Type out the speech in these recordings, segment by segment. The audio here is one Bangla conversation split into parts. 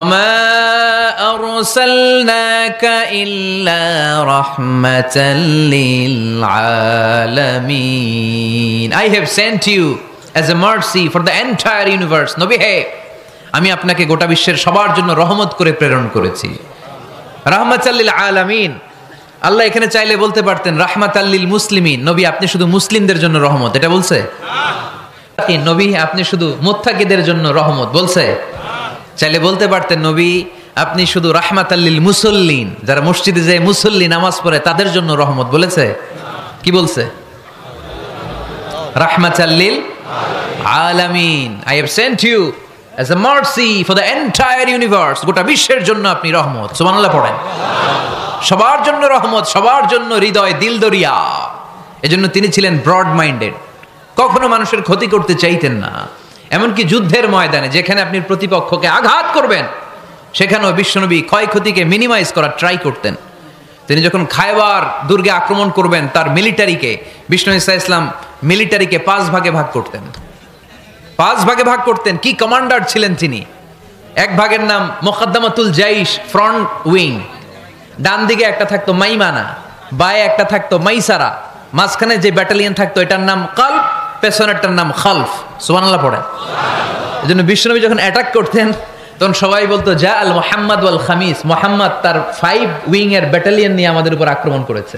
وما أرسلناك إلا رحمة للعالمين I have sent you as a mercy for the entire universe নবী হে আমি আপনাকে গোটা বিশ্বের সবার জন্য রহমত করে প্রেরণ করেছি রাহমাতাল্লিল আলামিন আল্লাহ এখানে চাইলে বলতে পারতেন রাহমাতাল্লিল মুসলিমিন নবী আপনি শুধু মুসলিমদের জন্য রহমত এটা বলছে কি নবী আপনি শুধু মুত্তাকিদের জন্য রহমত বলছে চাইলে বলতে পারতেন, নবী, আপনি শুধু রাহমাত আল্লিল মুসল্লিন। যারা মসজিদে যে মুসল্লি নামাজ পড়ে, তাদের জন্য রহমত বলেছে? কি বলছে? রাহমাত আল্লিল আলামিন। I have sent you as a mercy for the entire universe গোটা বিশ্বের জন্য আপনি রহমত। সুবহানাল্লাহ পড়েন। সবার জন্য রহমত, সবার জন্য হৃদয় দিল দরিয়া। এজন্য তিনি ছিলেন ব্রড মাইন্ডেড কখনো মানুষের ক্ষতি করতে চাইতেন না। এমনকি যুদ্ধের ময়দানে যেখানে আপনি প্রতিপক্ষকে আঘাত করবেন, সেখানেও বিশ্বনবী ক্ষয়ক্ষতিকে মিনিমাইজ করার ট্রাই করতেন। তিনি যখন খায়বার দুর্গে আক্রমণ করবেন, তার মিলিটারিকে বিষ্ণু ইসা ইসলাম মিলিটারিকে পাঁচ ভাগে ভাগ করতেন। পাঁচ ভাগে ভাগ করতেন, কি কমান্ডার ছিলেন তিনি? এক ভাগের নাম মোকাদ্দামাতুল জাইশ ফ্রন্ট উইং ডান দিকে একটা থাকতো মাইমানা, বায়ে একটা থাকতো মাইসারা। মাঝখানে যে ব্যাটালিয়ন থাকতো, এটার নাম কাল্প। পেছনেরটার নাম খালফ, সুবহানাল্লাহ পড়ে। এই জন্য বিশ্বনবী যখন অ্যাটাক করতেন, তখন সবাই বলতো, যা আল মোহাম্মদ ওয়াল খামিস। মোহাম্মদ তার ফাইভ উইং এর ব্যাটালিয়ন নিয়ে আমাদের উপর আক্রমণ করেছে।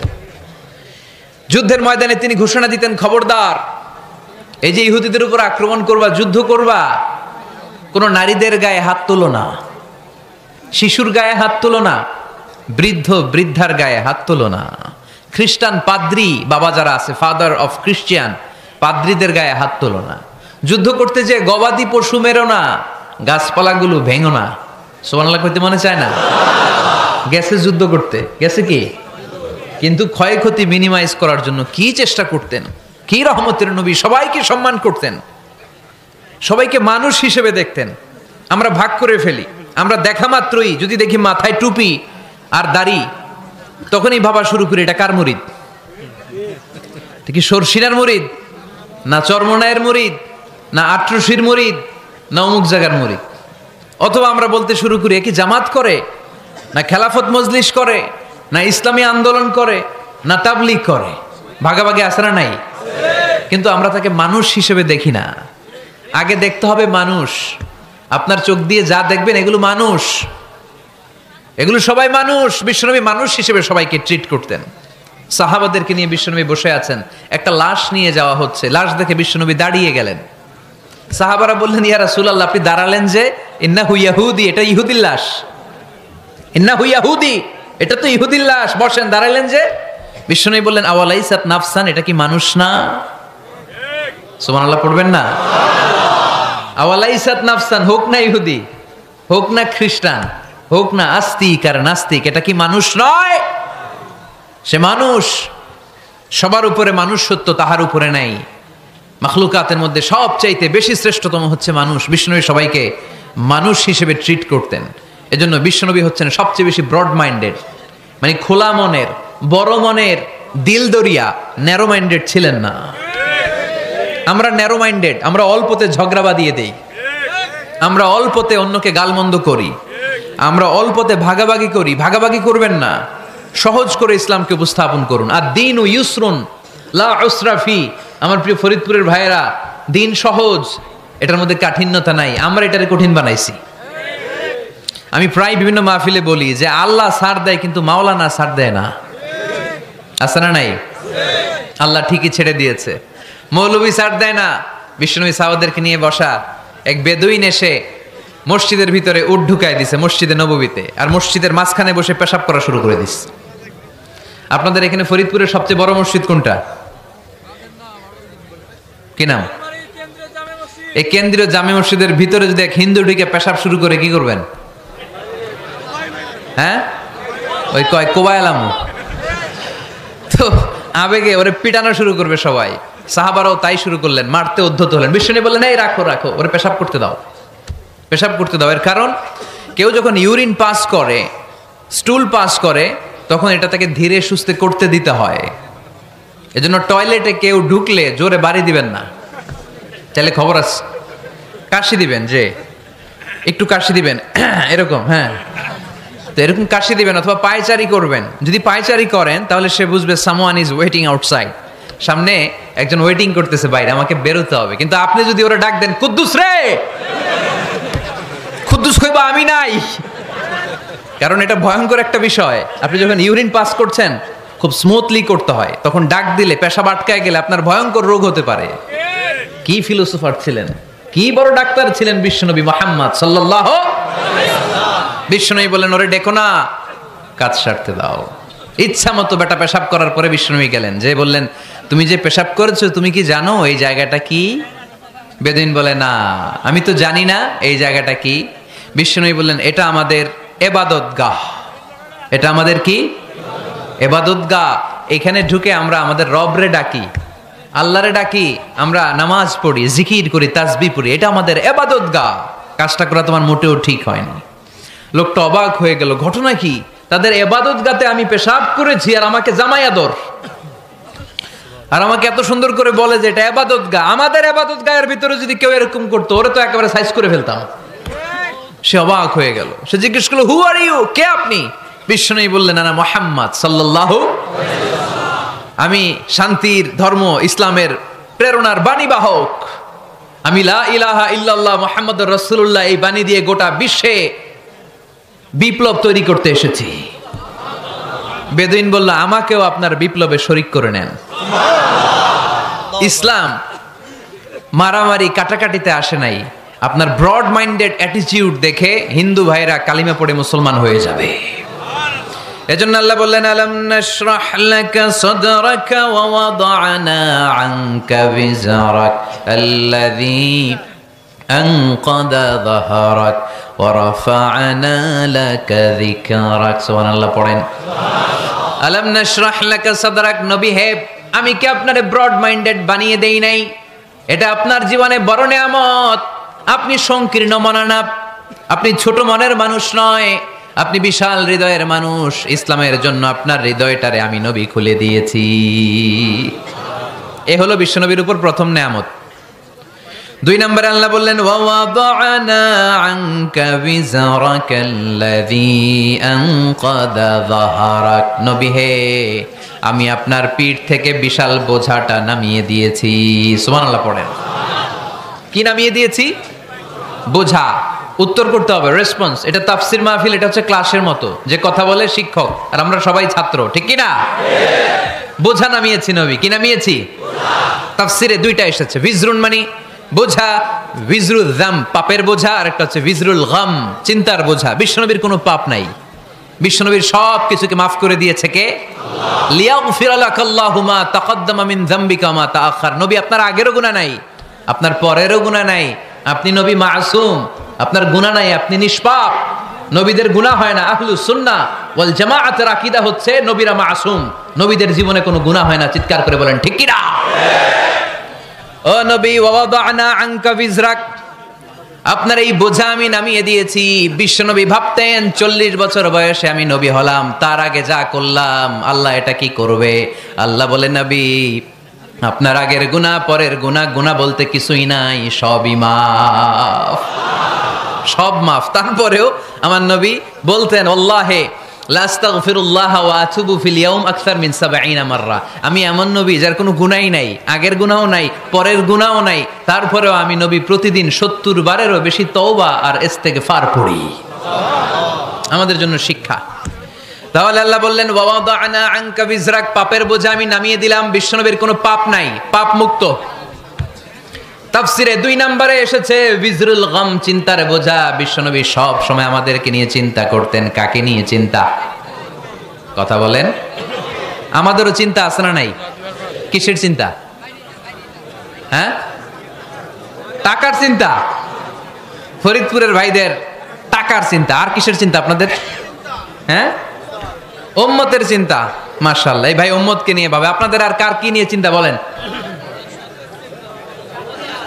যুদ্ধের ময়দানে তিনি ঘোষণা দিতেন, খবরদার, এই যে ইহুদিদের উপর আক্রমণ করবা, যুদ্ধ করবা, কোনো নারীদের গায়ে হাত তুলো না, শিশুর গায়ে হাত তুলো না, বৃদ্ধ বৃদ্ধার গায়ে হাত তুলো না, খ্রিস্টান পাদ্রি বাবা যারা আছে ফাদার অফ খ্রিস্টিয়ান পাদ্রিদের গায়ে হাত তোলো না। যুদ্ধ করতে যে গবাদি পশু মেরো না, গাছপালাগুলো ভেঙো না। সোমানাল্লাহ করতে মনে চায় না? গেছে যুদ্ধ করতে। গেছে কি? কিন্তু ক্ষয়ক্ষতি মিনিমাইজ করার জন্য কি চেষ্টা করতেন? কি রহমতের নবী? সবাইকে সম্মান করতেন। সবাইকে মানুষ হিসেবে দেখতেন। আমরা ভাগ করে ফেলি। আমরা দেখা মাত্রই যদি দেখি মাথায় টুপি আর দাড়ি, তখনই ভাবা শুরু করি, এটা কার মুরিদ? কি সরসিনার মুরিদ? না চর্মনায়ের মুরিদ, না আট্রসির মুরিদ, না অমুক জায়গার মুরিদ। অথবা আমরা বলতে শুরু করি কি জামাত করে? না খেলাফত মজলিস করে? না ইসলামী আন্দোলন করে? না তাবলিগ করে? ভাগাভাগি আসরা নাই? কিন্তু আমরা তাকে মানুষ হিসেবে দেখি না। আগে দেখতে হবে মানুষ। আপনার চোখ দিয়ে যা দেখবেন এগুলো মানুষ। এগুলো সবাই মানুষ। বিশ্বনবী মানুষ হিসেবে সবাইকে ট্রিট করতেন। সাহাবাদেরকে নিয়ে বিশ্বনবী বসে আছেন। একটা লাশ নিয়ে যাওয়া হচ্ছে। লাশ দেখে বিশ্বনবী দাঁড়িয়ে গেলেন। সাহাবারা বললেন, ইয়া রাসূলুল্লাহ, আপনি দাঁড়ালেন যে ইন্না হুইয়াহুদি এটা ইহুদির লাশ। ইন্না হুইয়াহুদি এটা তো ইহুদির লাশ। বসেন, দাঁড়ালেন যে। বিশ্বনবী বললেন, আওয়ালাইসাত নাফসান, এটা কি মানুষ না? সুবহানাল্লাহ, পড়বেন না? আওয়ালাইসাত নাফসান, হোক না ইহুদি, হোক না খ্রিস্টান, হোক না আস্তিক আর নাস্তিক, এটা কি মানুষ নয়? সে মানুষ, সবার উপরে মানুষ সত্য তাহার উপরে নাই। মাখলুকাতের মধ্যে সবচাইতে বেশি শ্রেষ্ঠতম হচ্ছে মানুষ বিষ্ণবী সবাইকে মানুষ হিসেবে ট্রিট করতেন। এজন্য বিশ্বনবী হচ্ছেন সবচেয়ে বেশি ব্রড মাইন্ডেড মানে খোলা মনের, বড় মনের, দিল দরিয়া ন্যারো মাইন্ডেড ছিলেন না। আমরা ন্যারো মাইন্ডেড আমরা অল্পতে ঝগড়া বাদিয়ে দেই। আমরা অল্পতে অন্যকে গালমন্দ করি। আমরা অল্পতে ভাগাভাগি করি। ভাগাভাগি করবেন না। সহজ করে ইসলামকে উপস্থাপন করুন। আর দিন ও ইউসরুন, লা উসরাফি আমার প্রিয় ফরিদপুরের ভাইয়েরা, দিন সহজ, এটার মধ্যে কাঠিন্যতা নাই। আমরা এটারে কঠিন বানাইছি। আমি প্রায় বিভিন্ন মাহফিলে বলি যে, আল্লাহ সার দেয় কিন্তু মাওলানা সার দেয় না। আছে না নাই? আল্লাহ ঠিকই ছেড়ে দিয়েছে। মৌলবী সার দেয় না। বিষ্ণবী সাহাবাদেরকে নিয়ে বসা এক বেদুইন এসে মসজিদের ভিতরে উট ঢুকায় দিছে মসজিদে নববীতে, আর মসজিদের মাঝখানে বসে পেশাব করা শুরু করে দিস আপনাদের এখানে ফরিদপুরের সবচেয়ে বড় মসজিদ কোনটা? কি নাম? এই কেন্দ্রীয় জামে মসজিদের ভিতরে যদি এক হিন্দু ঢুকে পেশাব শুরু করে, কি করবেন? হ্যাঁ? ওই কয় কোবায়ালাম তো আবেগে ওরে পিটানো শুরু করবে সবাই। সাহাবারাও তাই শুরু করলেন, মারতে উদ্ধত হলেন। বিষ্ণু বললেন, এই রাখো রাখো, ওরে পেশাব করতে দাও। পেশাব করতে দাও। এর কারণ, কেউ যখন ইউরিন পাস করে, স্টুল পাস করে, তখন এটা তাকে ধীরে সুস্থে করতে দিতে হয়। এজন্য টয়লেটে কেউ ঢুকলে জোরে বাড়ি দিবেন না। চাইলে খবর আছে কাশি দিবেন, যে, একটু কাশি দিবেন, এরকম হ্যাঁ। তো এরকম কাশি দিবেন অথবা পায়চারি করবেন। যদি পায়চারি করেন, তাহলে সে বুঝবে সামওয়ান ইজ ওয়েটিং আউটসাইড সামনে একজন ওয়েটিং করতেছে বাইরে, আমাকে বেরোতে হবে। কিন্তু আপনি যদি ওরা ডাক দেন, কুদ্দুস রে! কুদ্দুস কইবা আমি নাই। কারণ এটা ভয়ঙ্কর একটা বিষয়। আপনি যখন ইউরিন পাস করছেন, খুব স্মুথলি করতে হয়। তখন ডাক দিলে, পেশাব আটকায় গেলে আপনার ভয়ঙ্কর রোগ হতে পারে। কি ফিলোসোফার ছিলেন? কি বড় ডাক্তার ছিলেন বিশ্বনবী মোহাম্মদ সাল্লাহ বিশ্বনবী বললেন, ওরে ডেকো না, কাজ সারতে দাও। ইচ্ছা মতো বেটা পেশাব করার পরে বিশ্বনবী গেলেন। যে বললেন, তুমি যে পেশাব করেছ, তুমি কি জানো এই জায়গাটা কি? বেদিন বলে, না, আমি তো জানি না এই জায়গাটা কি। বিশ্বনবী বললেন, এটা আমাদের এবাদত গাহ এটা আমাদের কি? এবাদত গাহ এখানে ঢুকে আমরা আমাদের রবরে ডাকি, আল্লাহরে ডাকি, আমরা নামাজ পড়ি, জিকির করি তাসবি পড়ি, এটা আমাদের এবাদত গা কাজটা করা তোমার মোটেও ঠিক হয়নি। লোকটা অবাক হয়ে গেল, ঘটনা কি? তাদের এবাদত গাতে আমি পেশাব করেছি আর আমাকে জামাই আদর আর আমাকে এত সুন্দর করে বলে যে এটা এবাদত গা আমাদের এবাদত গায়ের ভিতরে যদি কেউ এরকম করতো, ওরে তো একেবারে সাইজ করে ফেলতাম। সে অবাক হয়ে গেল। সে জিজ্ঞেস করল হু আর ইউ কে আপনি? বিষ্ণু বললেন না মোহাম্মদ সাল্লাহ আমি শান্তির ধর্ম, ইসলামের প্রেরণার বাণী বাহক আমি লা ইলাহা ইল্লাল্লাহ মোহাম্মদ রসুল্লাহ এই বাণী দিয়ে গোটা বিশ্বে বিপ্লব তৈরি করতে এসেছি। বেদুইন বলল, আমাকেও আপনার বিপ্লবে শরিক করে নেন। ইসলাম মারামারি কাটাকাটিতে আসে নাই। আপনার ব্রড মাইন্ডেড অ্যাটিটিউড দেখে হিন্দু ভাইরা কালিমা পড়ে মুসলমান হয়ে যাবে। এজন্য আল্লাহ বললেন, আলাম নাশরাহ লাকা সাদরাকা ওয়া ওয়াদানা আনকা বিজারাক আল্লাযী আনকাদা যাহরাক ওয়া রাফা'না লাকা যিকরাক। সুবহানাল্লাহ, পড়েন। আলাম নাশরাহ লাকা সাদরাক, নবী হে, আমি কি আপনারে ব্রড মাইন্ডেড বানিয়ে দেই নাই? এটা আপনার জীবনে বড় নেয়ামত। আপনি সংকীর্ণ মনানা আপনি ছোট মনের মানুষ নয়। আপনি বিশাল হৃদয়ের মানুষ। ইসলামের জন্য আপনার হৃদয়টারে আমি নবী খুলে দিয়েছি। এ হলো বিশ্বনবীর উপর প্রথম নেয়ামত। দুই নম্বরে আল্লাহ বললেন হে, আমি আপনার পিঠ থেকে বিশাল বোঝাটা নামিয়ে দিয়েছি। সুমান আল্লাহ পড়েন। কি নামিয়ে দিয়েছি? বোঝা, উত্তর করতে হবে রেসপন্স এটা তাফসির মাহফিল, এটা হচ্ছে ক্লাসের মতো, যে কথা বলে শিক্ষক, আর আমরা সবাই ছাত্র, ঠিক কি না বোঝা নামিয়েছি নবী, কি নামিয়েছি? তাফসিরে দুইটা এসেছে ভিজরুন মানে বোঝা ভিজরুল দাম পাপের বোঝা, আর একটা হচ্ছে ভিজরুল গাম চিন্তার বোঝা, বিশ্বনবীর কোনো পাপ নাই। বিশ্বনবীর সব কিছুকে মাফ করে দিয়েছে কে? লিয়াগফির লাকাল্লাহু মা তাকদ্দামা যামবিকা মা তাআখার। নবী, আপনার আগেরও গুনাহ নাই, আপনার পরেরও গুনাহ নাই আপনি নবী মাসুম, আপনার গুনাহ নাই, আপনি নিষ্পাপ। নবীদের গুনাহ হয় না, আহলু সুন্না ওয়াল জামাআতের আকীদা হচ্ছে নবীরা মাসুম। নবীদের জীবনে কোনো গুনাহ হয় না, চিৎকার করে বলেন, ঠিক কি ও নবী ওয়াদানা আনকা বিজরাক আপনার এই বোঝা আমি নামিয়ে দিয়েছি। বিশ্বনবী ভাবতেন, চল্লিশ বছর বয়সে আমি নবী হলাম। তার আগে যা করলাম, আল্লাহ এটা কি করবে? আল্লাহ বলে, নবী আপনার আগের গুণা পরের গুণা গুণা বলতে কিছুই নাই, সবই মাফ। সব মাফ। তারপরেও আমার নবী বলতেন, আল্লাহে আমি এমন নবী যার কোনো গুণাই নাই, আগের গুণাও নাই, পরের গুণাও নাই। তারপরেও আমি নবী প্রতিদিন সত্তর বারেরও বেশি তওবা আর এস থেকে ফার পড়ি। আমাদের জন্য শিক্ষা। তাহলে আল্লাহ বললেন পাপের বোঝা আমি নামিয়ে দিলাম, বিশ্বনবীর কোনো পাপ নাই, পাপ মুক্ত। তাফসিরে দুই নম্বরে এসেছে, বিজরুল গম চিন্তার বোঝা। বিশ্বনবী সব সময় আমাদেরকে নিয়ে চিন্তা করতেন, কাকে নিয়ে চিন্তা? কথা বলেন। আমাদেরও চিন্তা আছে না নাই? কিসের চিন্তা? হ্যাঁ? টাকার চিন্তা। ফরিদপুরের ভাইদের টাকার চিন্তা। আর কিসের চিন্তা আপনাদের? হ্যাঁ? ওম্মতের চিন্তা। মার্শাল্লাহ এই ভাই ওম্মতকে নিয়ে ভাবে। আপনাদের আর কার কি নিয়ে চিন্তা বলেন?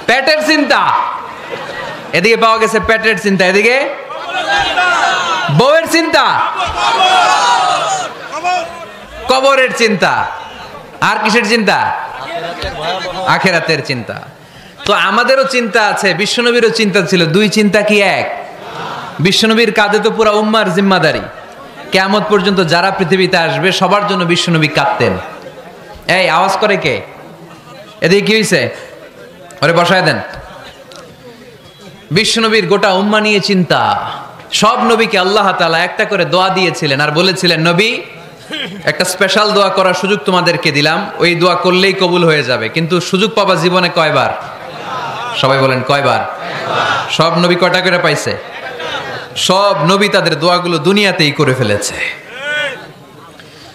পেটের চিন্তা। এদিকে পাওয়া গেছে পেটের চিন্তা। এদিকে? বউয়ের চিন্তা। কবরের চিন্তা। আর কিসের চিন্তা? আখেরাতের চিন্তা। তো আমাদেরও চিন্তা আছে, বিশ্বনবীরও চিন্তা ছিল। দুই চিন্তা কি এক? বিশ্বনবীর কাঁধে তো পুরা উম্মার জিম্মাদারি। কেয়ামত পর্যন্ত যারা পৃথিবীতে আসবে, সবার জন্য বিশ্বনবী কাঁদতেন এই, আওয়াজ করে কে? এদিকে কি হয়েছে ওরে বসায় দেন। বিশ্বনবীর গোটা উম্মা নিয়ে চিন্তা। সব নবীকে আল্লাহ তালা একটা করে দোয়া দিয়েছিলেন আর বলেছিলেন, নবী, একটা স্পেশাল দোয়া করার সুযোগ তোমাদেরকে দিলাম। ওই দোয়া করলেই কবুল হয়ে যাবে। কিন্তু সুযোগ পাবা জীবনে কয়বার? সবাই বলেন, কয়বার? সব নবী কয়টা করে পাইছে? সব নবী তাদের দোয়াগুলো দুনিয়াতেই করে ফেলেছে।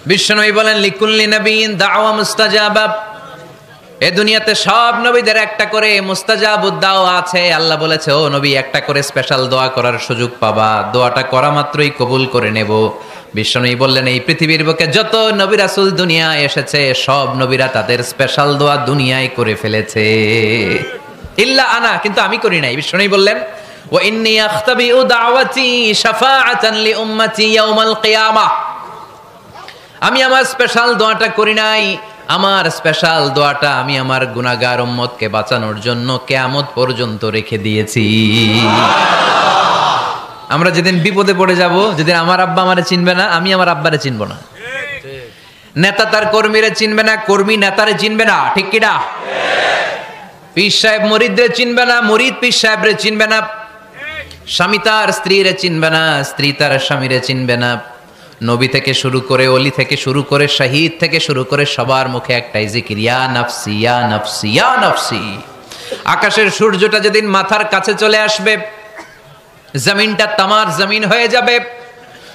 বিশ্বনবী বলেন, লিকুল্লি নবীন দাওয়া মুস্তাজাবা। এ দুনিয়াতে সব নবীদের একটা করে মুস্তাজাবুদ্দাও আছে। আল্লাহ বলেছে, ও নবী, একটা করে স্পেশাল দোয়া করার সুযোগ পাবা। দোয়াটা করা মাত্রই কবুল করে নেব। বিশ্বনবী বললেন, এই পৃথিবীর বুকে যত নবী রাসূল দুনিয়া এসেছে, সব নবীরা তাদের স্পেশাল দোয়া দুনিয়ায় করে ফেলেছে। ইল্লা আনা, কিন্তু আমি করি নাই। বিশ্বনবী বললেন আখতাবিউ দাওয়াতি শাফাআতান লি উম্মতি ইয়াউমাল কিয়ামাহ আমি আমার স্পেশাল দোয়াটা করি নাই। আমার স্পেশাল দোয়াটা আমি আমার গুনাগার উম্মতকে বাঁচানোর জন্য কেয়ামত পর্যন্ত রেখে দিয়েছি। আমরা যেদিন বিপদে পড়ে যাব, যেদিন আমার আব্বা আমারে চিনবে না, আমি আমার আব্বারে চিনব না। নেতা তার কর্মীরা চিনবে না, কর্মী নেতারে চিনবে না, ঠিক কিনা? পীর সাহেব মরিদরে চিনবে না, মরিদ পীর সাহেবরে চিনবে না স্বামী তার, স্ত্রীরে চিনবে না, স্ত্রী তার, স্বামীরে চিনবে না। নবী থেকে শুরু করে, অলি থেকে শুরু করে, শাহিদ থেকে শুরু করে সবার মুখে একটাই জিকির, ইয়া নাফসি নাফসি নাফসি। আকাশের সূর্যটা যেদিন মাথার কাছে চলে আসবে, জমিনটা তামার জমিন হয়ে যাবে।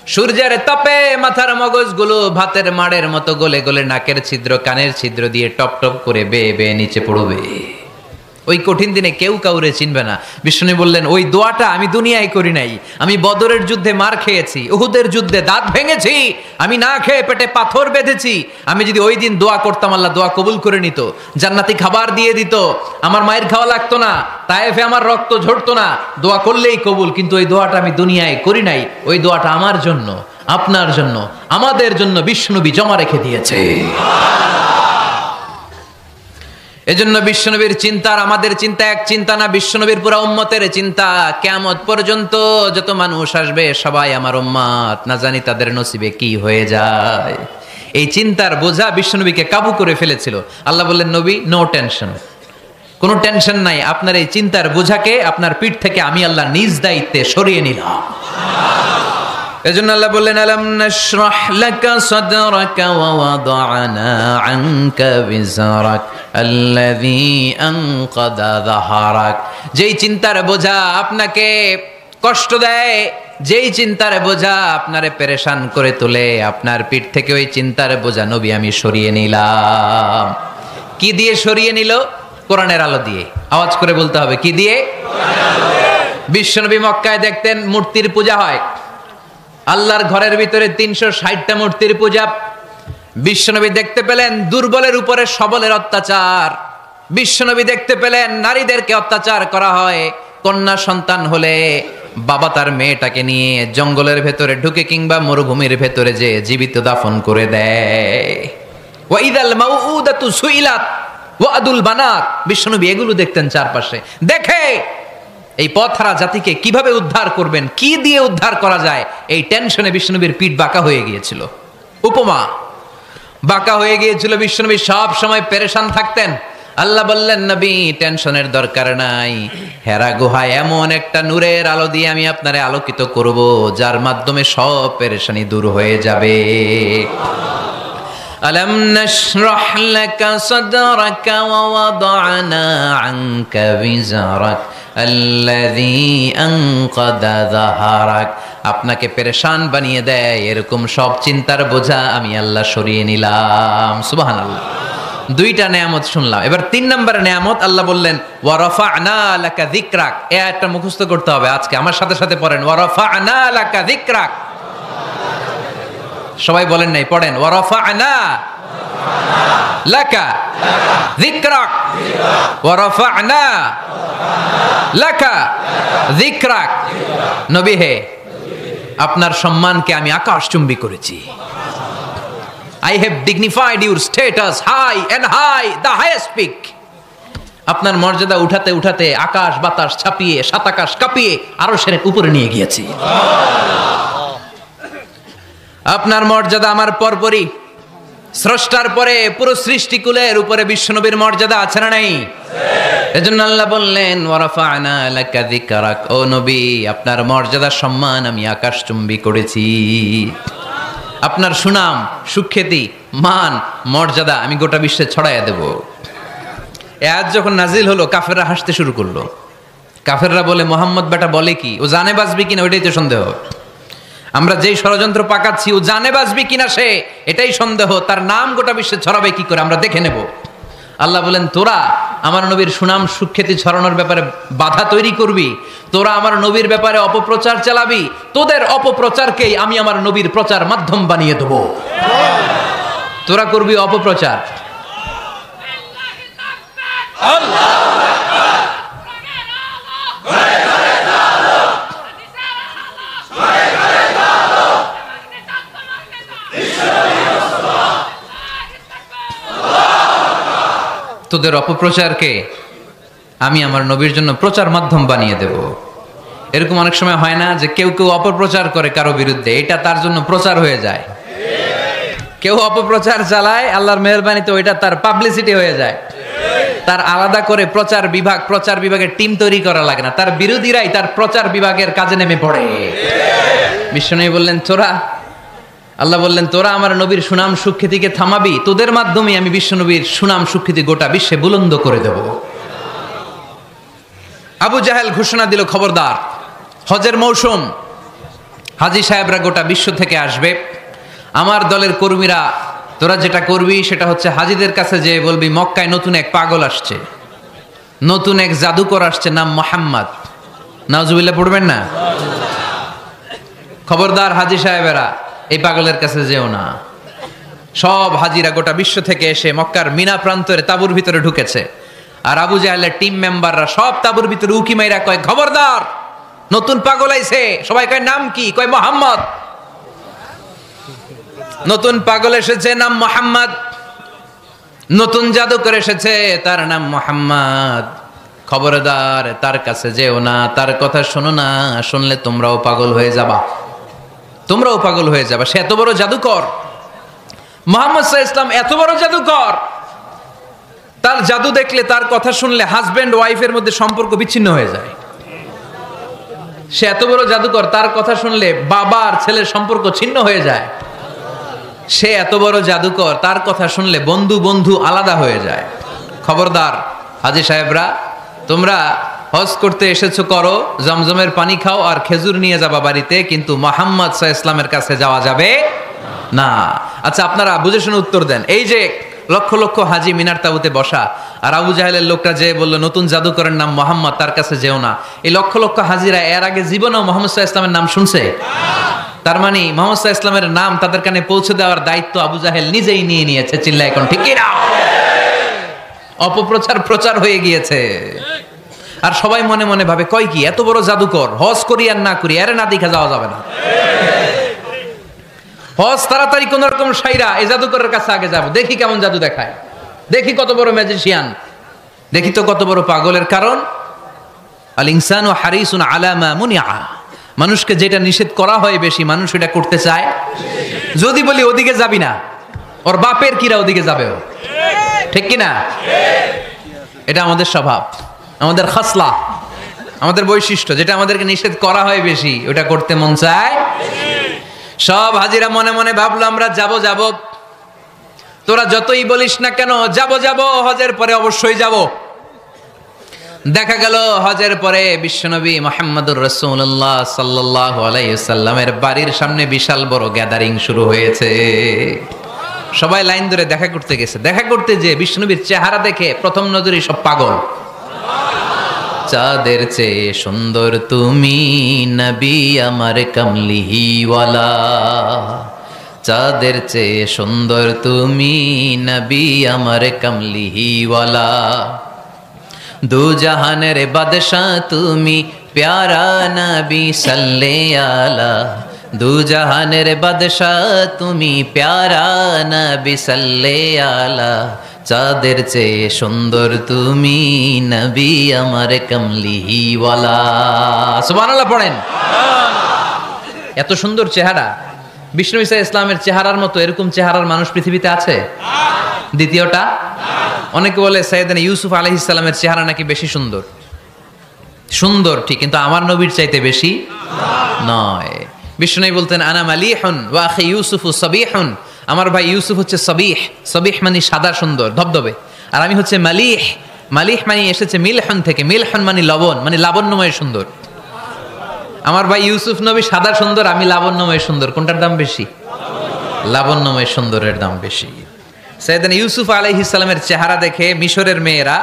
সূর্যের তাপে মাথার মগজগুলো ভাতের মাড়ের মতো গলে গলে নাকের ছিদ্র, কানের ছিদ্র দিয়ে টপ টপ করে বেয়ে বেয়ে নিচে পড়বে। ওই কঠিন দিনে কেউ কাউরে চিনবে না। বিষ্ণু বললেন, ওই দোয়াটা আমি দুনিয়ায় করি নাই। আমি বদরের যুদ্ধে মার খেয়েছি, উহুদের যুদ্ধে দাঁত ভেঙেছি, আমি না খেয়ে পেটে পাথর বেঁধেছি। আমি যদি ওই দিন দোয়া করতাম, আল্লাহ দোয়া কবুল করে নিত, জান্নাতি খাবার দিয়ে দিত। আমার মায়ের খাওয়া লাগতো না, তায়েফে আমার রক্ত ঝরতো না। দোয়া করলেই কবুল, কিন্তু ওই দোয়াটা আমি দুনিয়ায় করি নাই। ওই দোয়াটা আমার জন্য, আপনার জন্য, আমাদের জন্য বিষ্ণুবী জমা রেখে দিয়েছে। এজন্য বিশ্বনবীর চিন্তার আমাদের চিন্তা এক চিন্তা না, বিশ্বনবীর পুরা উম্মতের চিন্তা। কেমত পর্যন্ত যত মানুষ আসবে, সবাই আমার উম্মাত না জানি তাদের নসিবে কি হয়ে যায়। এই চিন্তার বোঝা বিশ্বনবীকে কাবু করে ফেলেছিল। আল্লাহ বললেন, নবী নো টেনশন কোনো টেনশন নাই। আপনার এই চিন্তার বোঝাকে আপনার পিঠ থেকে আমি আল্লাহ নিজ দায়িত্বে সরিয়ে নিলাম। এজন্য আল্লাহ বললেন, আলাম নাশরাহ লাকা সাদরাকা ওয়া ওয়াদানা আনকা বিজরাক আল্লাযী আনকাদা যাহারাক। যেই চিন্তার বোঝা আপনাকে কষ্ট দেয়, যেই চিন্তার বোঝা আপনারে পেরেশান করে তোলে, আপনার পিঠ থেকে ওই চিন্তার বোঝা নবী আমি সরিয়ে নিলাম। কি দিয়ে সরিয়ে নিল? কোরআনের আলো দিয়ে। আওয়াজ করে বলতে হবে, কি দিয়ে? বিশ্বনবী মক্কায় দেখতেন মূর্তির পূজা হয়। আল্লাহর ঘরের ভিতরে তিনশো ষাটটা মূর্তির পূজা। বিশ্বনবী দেখতে পেলেন দুর্বলের উপরে সবলের অত্যাচার। বিশ্বনবী দেখতে পেলেন নারীদেরকে অত্যাচার করা হয়। কন্যা সন্তান হলে বাবা তার মেয়েটাকে নিয়ে জঙ্গলের ভেতরে ঢুকে কিংবা মরুভূমির ভেতরে যে জীবিত দাফন করে দেয়। ওয়াদুল বানাত। বিশ্বনবী এগুলো দেখতেন চারপাশে। দেখে এই পথহারা জাতিকে কীভাবে উদ্ধার করবেন, কি দিয়ে উদ্ধার করা যায়, এই টেনশনে বিষ্ণুবীর পিঠ বাঁকা হয়ে গিয়েছিল। উপমা, বাঁকা হয়ে গিয়েছিল বিষ্ণুবী সব সময় পেরেশান থাকতেন। আল্লাহ বললেন, নবী, টেনশনের দরকার নাই। হেরা গুহায় এমন একটা নূরের আলো দিয়ে আমি আপনারে আলোকিত করব, যার মাধ্যমে সব পেরেশানি দূর হয়ে যাবে। ألم نشرح لك صدرك ووضعنا عنك وزرك الذي أنقذ ظهرك আপনাকে পেরেশান বানিয়ে দেয় এরকম সব চিন্তার বোঝা আমি আল্লাহ সরিয়ে নিলাম সুবাহান আল্লাহ দুইটা নেয়ামত শুনলাম এবার তিন নম্বর নেয়ামত আল্লাহ বললেন ওয়ারফা আনা আলাকা দিকরাক এ একটা মুখস্থ করতে হবে আজকে আমার সাথে সাথে পড়েন ওয়ারফা আনা আলাকা দিকরাক সবাই বলেন নাই পড়েন ওয়ারফা আনা লাকা যিকরাক ওয়ারফা আনা লাকা যিকরাক নবী হে আপনার সম্মানকে আমি আকাশচুম্বী করেছি। I have dignified your status high and high, the highest peak. আপনার মর্যাদা উঠাতে উঠাতে আকাশ বাতাস ছাপিয়ে সাত আকাশ কাঁপিয়ে আরও সেরে উপরে নিয়ে গিয়েছি। আপনার মর্যাদা আমার পরপরই। স্রষ্টার পরে পুরো সৃষ্টিকুলের উপরে বিশ্বনবীর মর্যাদা আছে না নাই? এজন্য আল্লাহ বললেন, ওয়ারাফানা লাকা যিকরাক। ও নবী, আপনার মর্যাদা সম্মান আমি আকাশচুম্বী করেছি। আপনার সুনাম, সুখ্যাতি, মান, মর্যাদা আমি গোটা বিশ্বে ছড়াইয়া দেব। আজ যখন নাজিল হলো, কাফেররা হাসতে শুরু করল। কাফেররা বলে, মোহাম্মদ বেটা বলে কি? ও জানে বাঁচবি কিনা, ওইটাই তো সন্দেহ। আমরা যেই ষড়যন্ত্র পাকাচ্ছি ও জানে বাঁচবি কিনা সে এটাই সন্দেহ তার নাম গোটা বিশ্বে ছড়াবে কি করে আমরা দেখে নেব আল্লাহ বলেন তোরা আমার নবীর সুনাম সুখ্যাতি ছড়ানোর ব্যাপারে বাধা তৈরি করবি তোরা আমার নবীর ব্যাপারে অপপ্রচার চালাবি তোদের অপপ্রচারকেই আমি আমার নবীর প্রচার মাধ্যম বানিয়ে দেবো তোরা করবি অপপ্রচার তোদের অপপ্রচারকে আমি আমার নবীর জন্য প্রচার মাধ্যম বানিয়ে দেব। এরকম অনেক সময় হয় না যে কেউ কেউ অপপ্রচার করে কারও বিরুদ্ধে, এটা তার জন্য প্রচার হয়ে যায়। কেউ অপপ্রচার চালায়, আল্লাহর মেহরবানিতে ওইটা তার পাবলিসিটি হয়ে যায়। তার আলাদা করে প্রচার বিভাগ, প্রচার বিভাগের টিম তৈরি করা লাগে না। তার বিরোধীরাই তার প্রচার বিভাগের কাজে নেমে পড়ে। বিষ্ণু বললেন, তোরা আল্লাহ বললেন, তোরা আমার নবীর সুনাম সুখ্যাতিকে থামাবি, তোদের মাধ্যমে আমি বিশ্ব নবীর সুনাম সুখ্যাতি গোটা বিশ্বে বুলন্দ করে দেব। আবু জাহেল ঘোষণা দিল, খবরদার, হজের মৌসুম, হাজি সাহেবরা গোটা বিশ্ব থেকে আসবে। আমার দলের কর্মীরা, তোরা যেটা করবি সেটা হচ্ছে হাজিদের কাছে যে বলবি, মক্কায় নতুন এক পাগল আসছে, নতুন এক জাদুকর আসছে, নাম মোহাম্মদ। নাজুবিল্লা পড়বেন না? খবরদার হাজি সাহেবেরা এই পাগলের কাছে যেও না। সব হাজিরা গোটা বিশ্ব থেকে এসে মক্কার মিনা প্রান্তরে তাবুর ভিতরে ঢুকেছে। আর আবু জাহেলের টিম মেম্বাররা সব তাবুর ভিতরে উকি মাইরা কয়, খবরদার, নতুন পাগল আইছে। সবাই কয়, নাম কি? কয়, মোহাম্মদ। নতুন পাগল এসেছে, নাম মোহাম্মদ। নতুন জাদুকর এসেছে, তার নাম মোহাম্মদ। খবরদার, তার কাছে যেও না, তার কথা শোনো না, শুনলে তোমরাও পাগল হয়ে যাবা। তোমরাও পাগল হয়ে যাবে। সে এত বড় জাদুকর। মোহাম্মদ সাহা ইসলাম এত বড় জাদুকর। তার জাদু দেখলে, তার কথা শুনলে হাজব্যান্ড ওয়াইফের মধ্যে সম্পর্ক বিচ্ছিন্ন হয়ে যায়। সে এত বড় জাদুকর, তার কথা শুনলে বাবার ছেলের সম্পর্ক ছিন্ন হয়ে যায়। সে এত বড় জাদুকর, তার কথা শুনলে বন্ধু বন্ধু আলাদা হয়ে যায়। খবরদার, হাজি সাহেবরা, তোমরা হজ করতে এসেছ করো, জমজমের পানি খাও আর খেজুর নিয়ে যাবা বাড়িতে, কিন্তু মোহাম্মদ সাহা ইসলামের কাছে যাওয়া যাবে না। আচ্ছা আপনারা বুঝে শুনে উত্তর দেন। এই যে লক্ষ লক্ষ হাজি মিনার তাবুতে বসা, আর আবু জাহেলের লোকটা যে বলল, নতুন জাদুকরের নাম মোহাম্মদ, তার কাছে যেও না। এই লক্ষ লক্ষ হাজিরা এর আগে জীবনেও মোহাম্মদ সাহা ইসলামের নাম শুনছে? তার মানে মোহাম্মদ সাহা ইসলামের নাম তাদের কানে পৌঁছে দেওয়ার দায়িত্ব আবু জাহেল নিজেই নিয়ে নিয়েছে চিল্লা এখন ঠিক না? অপপ্রচার প্রচার হয়ে গিয়েছে। আর সবাই মনে মনে ভাবে, কয় কি, এত বড় জাদুকর, হজ করি আর না করি আরে না দেখা যাওয়া যাবে না। হজ তাড়াতাড়ি কোন রকম সাইরা এই জাদুকরের কাছে আগে যাব। দেখি কেমন জাদু দেখায়। দেখি কত বড় ম্যাজিশিয়ান দেখি তো কত বড় পাগলের কারণ। আল ইনসান ও হারিসুন আলামা মুনিয়া। মানুষকে যেটা নিষেধ করা হয় বেশি, মানুষ এটা করতে চায়। যদি বলি, ওদিকে যাবি না। ওর বাপের কিরা ওদিকে যাবে ও। ঠিক কিনা? এটা আমাদের স্বভাব। আমাদের খাসলা, আমাদের বৈশিষ্ট্য, যেটা আমাদেরকে নিষেধ করা হয় বেশি, ওটা করতে মন চায়? সব হাজিরা মনে মনে ভাবলো, আমরা যাব যাব। তোরা যতই বলিস না কেন, যাব যাব, হজের পরে অবশ্যই যাব। দেখা গেল, হজের পরে বিশ্বনবী মোহাম্মদুর রসুল্লাহ সাল্লাহ আলাইসাল্লামের বাড়ির সামনে বিশাল বড় গ্যাদারিং শুরু হয়েছে। সবাই লাইন ধরে দেখা করতে গেছে। দেখা করতে যে বিষ্ণুবীর চেহারা দেখে প্রথম নজরে সব পাগল। চাঁদের চেয়ে সুন্দর তুমি নবী আমার কমলিহিওয়ালা। চাঁদের চেয়ে সুন্দর তুমি নবী আমার কমলিহিওয়ালা। দু জাহানের বাদশাহ তুমি প্যারা নবী সাল্লে আলা। দু জাহানের বাদশাহ তুমি প্যারা নবী সাল্লে আলা। চাঁদের চেয়ে সুন্দর তুমি নবী আমার কমলিহিওয়ালা। সুবহানাল্লাহ পড়েন। এত সুন্দর চেহারা। বিষ্ণু ইসা ইসলামের চেহারার মতো এরকম চেহারার মানুষ পৃথিবীতে আছে? দ্বিতীয়টা, অনেকে বলে সৈয়দান ইউসুফ আলহ ইসলামের চেহারা নাকি বেশি সুন্দর? সুন্দর ঠিক, কিন্তু আমার নবীর চাইতে বেশি নয়। বিষ্ণু বলতেন, আনা মালিহন ওয়াখে ইউসুফ সবিহন। আমার ভাই ইউসুফ হচ্ছে সবিহ সবিহ মানে সাদা সুন্দর, ধবধবে। আর আমি হচ্ছে মালিহ মালিহ মানে এসেছে মিলহন থেকে, মিলহন মানে লবণ মানে লাবণ্যময় সুন্দর। আমার ভাই ইউসুফ নবী সাদা সুন্দর, আমি লাবণ্যময় সুন্দর। কোনটার দাম বেশি? লাবণ্যময় সুন্দরের দাম বেশি। সৈয়দান ইউসুফ আলাইহিস সালামের চেহারা দেখে মিশরের মেয়েরা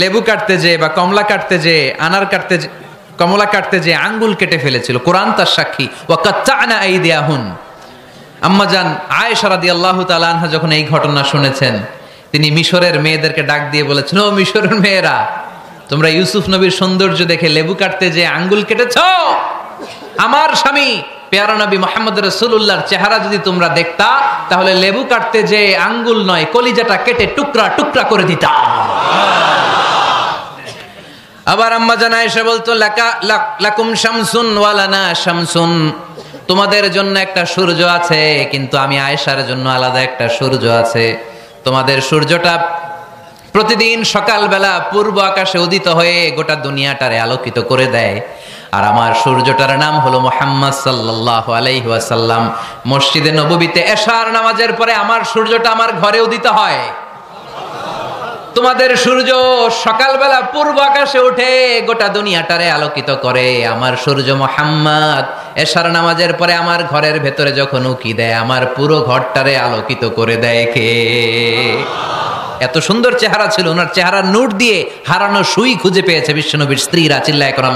লেবু কাটতে যে বা কমলা কাটতে যে আনার কাটতে যে, কমলা কাটতে যে আঙ্গুল কেটে ফেলেছিল। কোরআন তার সাক্ষী ও কাত্তানা এই দেয়াহুন আম্মা যান আয়েশা রাদিয়াল্লাহু তাআলা আনহা যখন এই ঘটনা শুনেছেন, তিনি মিশরের মেয়েদেরকে ডাক দিয়ে বলেছেন, ও মিশরের মেয়েরা, তোমরা ইউসুফ নবীর সৌন্দর্য দেখে লেবু কাটতে যে আঙ্গুল কেটেছ? আমার স্বামী পেয়ারা নবী মোহাম্মদ রসুল্লাহর চেহারা যদি তোমরা দেখতা, তাহলে লেবু কাটতে যে আঙ্গুল নয়, কলিজাটা কেটে টুকরা টুকরা করে দিতা। আবার আম্মা জানা এসে বলতো, লাক- লাকুম শামসুন ওয়ালানা শামসুন। তোমাদের জন্য একটা সূর্য আছে, কিন্তু আমি আয়েশার জন্য আলাদা একটা সূর্য আছে। তোমাদের সূর্যটা প্রতিদিন সকালবেলা পূর্ব আকাশে উদিত হয়ে গোটা দুনিয়াটারে আলোকিত করে দেয়। আর আমার সূর্যটার নাম হলো মোহাম্মদ সাল্লাহ আলাইহাসাল্লাম মসজিদে নবীতে এশার নামাজের পরে আমার সূর্যটা আমার ঘরে উদিত হয়। তোমাদের সূর্য সকালবেলা পূর্ব আকাশে উঠে গোটা দুনিয়াটারে আলোকিত করে। আমার সূর্য মোহাম্মদ এশার নামাজের পরে আমার ঘরের ভেতরে যখন উকি দেয়, আমার পুরো ঘরটারে আলোকিত করে দেয় কে? এত সুন্দর চেহারা ছিল, ওনার চেহারার নূর দিয়ে হারানো সুই খুঁজে পেয়েছে বিশ্বনবীর স্ত্রীরা, চিল্লায় করেন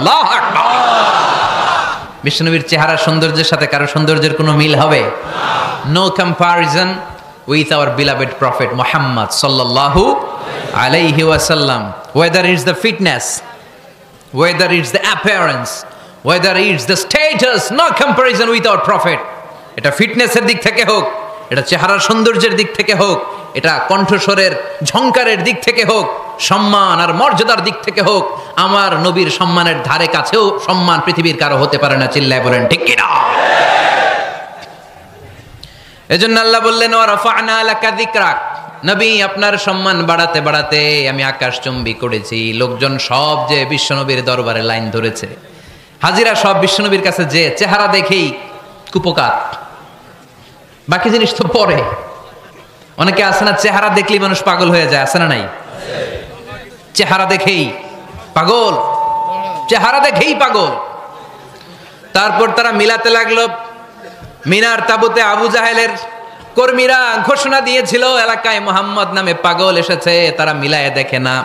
বিশ্বনবীর চেহারার সৌন্দর্যের সাথে কারও সৌন্দর্যের কোনো মিল হবে? No comparison with our beloved prophet Muhammad সাল্লাল্লাহু আলাইহি ওয়াসাল্লাম whether it's the fitness whether it's the appearance, whether it's the status, no comparison with our prophet. এটা ফিটনেসের দিক থেকে হোক এটা চেহারার সৌন্দর্যের দিক থেকে হোক এটা কণ্ঠস্বরের ঝংকারের দিক থেকে হোক সম্মান আর মর্যাদার দিক থেকে হোক আমার নবীর সম্মানের ধারে কাছেও সম্মান পৃথিবীর কারও হতে পারে না চিল্লায় বলেন ঠিক কিনা এজন্য আল্লাহ বললেন ওয়া রাফা'না লাকা যিকরাক নবী, আপনার সম্মান বাড়াতে বাড়াতে আমি আকাশ চুম্বি করেছি। লোকজন সব যে বিশ্বনবীর দরবারে লাইন ধরেছে। হাজিরা সব বিশ্বনবীর কাছে যে চেহারা দেখেই কুপকার। বাকি জিনিস তো পরে। অনেকে আছে না, চেহারা দেখলেই মানুষ পাগল হয়ে যায়, আছে না নাই? চেহারা দেখেই পাগল। চেহারা দেখেই পাগল। তারপর তারা মিলাতে লাগল। মিনার তাবুতে আবু জাহেলের কর্মীরা ঘোষণা দিয়েছিল, এলাকায় মোহাম্মদ নামে পাগল এসেছে, তারা মিলায় দেখে না।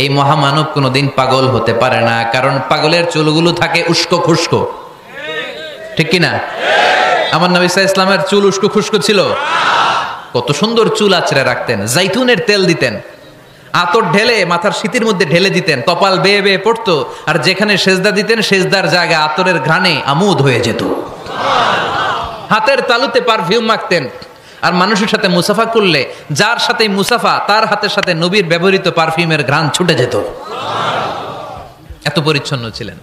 এই মহামানব কোনোদিন পাগল হতে পারে না, কারণ পাগলের চুলগুলো থাকে উস্কো খুস্কো। ঠিক কিনা? আমার নবী ইসলামের চুল উস্কো খুস্কো ছিল। কত সুন্দর চুল আছড়ে রাখতেন, জাইতুনের তেল দিতেন। আতর ঢেলে মাথার শীতের মধ্যে ঢেলে দিতেন, কপাল বেয়ে বেয়ে পড়তো, আর যেখানে সেজদা দিতেন, সেজদার জায়গা আতরের ঘ্রাণে আমোদ হয়ে যেত। হাতের তালুতে পারফিউম মাখতেন। আর মানুষের সাথে মুসাফা করলে যার সাথে মুসাফা, তার হাতের সাথে নবীর ব্যবহৃত পারফিউমের ঘ্রাণ ছুটে যেত। এত পরিচ্ছন্ন ছিলেন।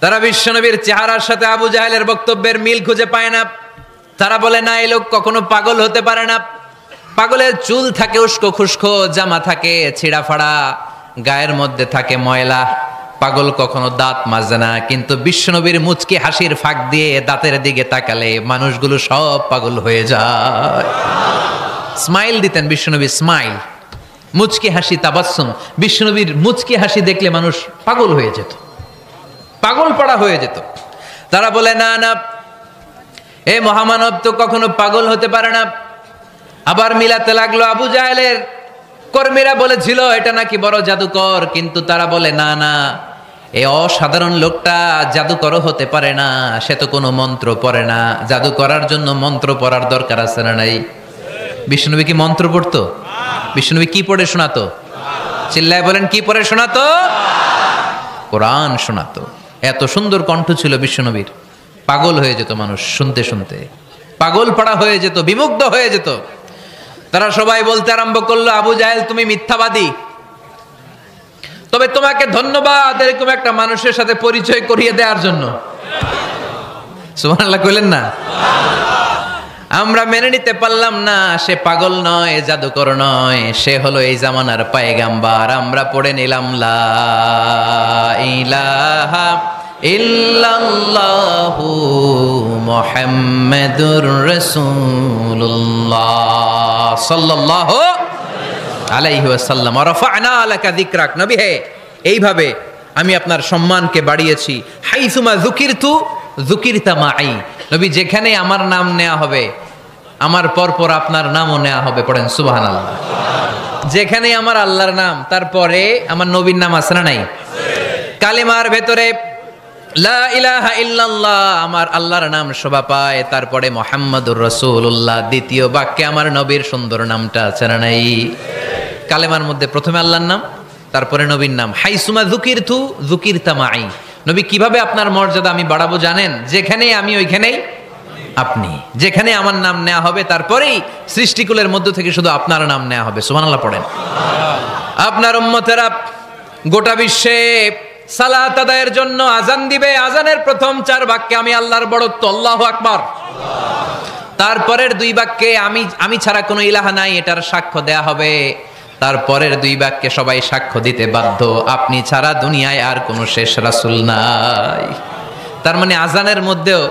তারা বিশ্বনবীর চেহারার সাথে আবু জাহেলের বক্তব্যের মিল খুঁজে পায় না। তারা বলে, না এই লোক কখনো পাগল হতে পারে না। পাগলের চুল থাকে উস্কো খুস্কো, জামা থাকে ছিঁড়া ফাড়া গায়ের মধ্যে থাকে ময়লা। পাগল কখনো দাঁত মাজে না, কিন্তু বিশ্বনবীর মুচকি হাসির ফাঁক দিয়ে দাঁতের দিকে তাকালে মানুষগুলো সব পাগল হয়ে যায়। স্মাইল দিতেন বিশ্বনবী, স্মাইল। মুচকি হাসি তাবাসুম বিশ্বনবীর মুচকি হাসি দেখলে মানুষ পাগল হয়ে যেত। পাগল পড়া হয়ে যেত। তারা বলে, না না, এ মহামানব তো কখনো পাগল হতে পারে না। আবার মিলাতে লাগল আবু জাহেলের। কর্মীরা বলেছিল, এটা নাকি বড় জাদুকর। কিন্তু তারা বলে, না না এ অসাধারণ লোকটা জাদুকর হতে পারে না, সে তো কোনো মন্ত্র পড়ে না। জাদু করার জন্য মন্ত্র পড়ার দরকার আছে না নাই? বিষ্ণুনবী কি মন্ত্র পড়তো? বিষ্ণুনবী কি পড়ে শোনাতো? চিল্লায় বলেন, কি পড়ে শোনাতো? কোরআন শোনাতো। এত সুন্দর কণ্ঠ ছিল বিশ্বনবীর পাগল হয়ে যেত মানুষ শুনতে শুনতে। পাগল পাড়া হয়ে যেত, বিমুগ্ধ হয়ে যেত। তারা সবাই বলতে আরম্ভ করল, আবু জাহেল, তুমি মিথ্যাবাদী। তবে তোমাকে ধন্যবাদ এরকম একটা মানুষের সাথে পরিচয় করিয়ে দেওয়ার জন্য। সুবহানাল্লাহ কইলেন না? আমরা মেনে নিতে পারলাম না, সে পাগল নয় জাদুকর নয়, সে হলো এই জামানার পায়গাম্বার। আমরা পড়ে নিলাম, লা ইলাহা ইল্লাল্লাহু মুহাম্মাদুর রাসূলুল্লাহ। সাল্লাল্লাহু নবী হে, এইভাবে আমি আপনার সম্মানকে বাড়িয়েছি। হাইসুমা যুকিরতু, যুকিরতা মাই। নবী, যেখানে আমার নাম নেওয়া হবে, আমার পরপর আপনার নামও নেওয়া হবে। পড়েন, সুবহানাল্লাহ। যেখানে আমার আল্লাহর নাম, তারপরে আমার নবীর নাম আছে না নাই? কালেমার ভেতরে, লা ইলাহা আমার আল্লাহর নাম শোভা পায়। তারপরে, মোহাম্মদুর রসুল্লাহ দ্বিতীয় বাক্যে, আমার নবীর সুন্দর নামটা আছে না নাই? কালেমার মধ্যে প্রথমে আল্লাহর নাম, তারপরে নবীর নাম। হাইসুমা জুকির থু জুকির তামাই নবী কীভাবে আপনার মর্যাদা আমি বাড়াবো জানেন? যেখানেই আমি, ওইখানেই আপনি। যেখানে আমার নাম নেওয়া হবে, তারপরেই সৃষ্টিকুলের মধ্য থেকে শুধু আপনার নাম নেওয়া হবে। সুবহানাল্লাহ পড়েন। আপনার উম্মতেরা গোটা বিশ্বে সালাত আদায়ের জন্য আজান দিবে। আজানের প্রথম চার বাক্যে আমি আল্লাহর বড়ত্ব, আল্লাহু আকবার। তারপরের দুই বাক্যে আমি আমি ছাড়া কোনো ইলাহা নাই, এটার সাক্ষ্য দেয়া হবে। তারপরের দুই বাক্যে সবাই সাক্ষ্য দিতে বাধ্য আপনি ছাড়া দুনিয়ায় আর কোনো শেষ রাসুল নাই তার মানে আজানের মধ্যেও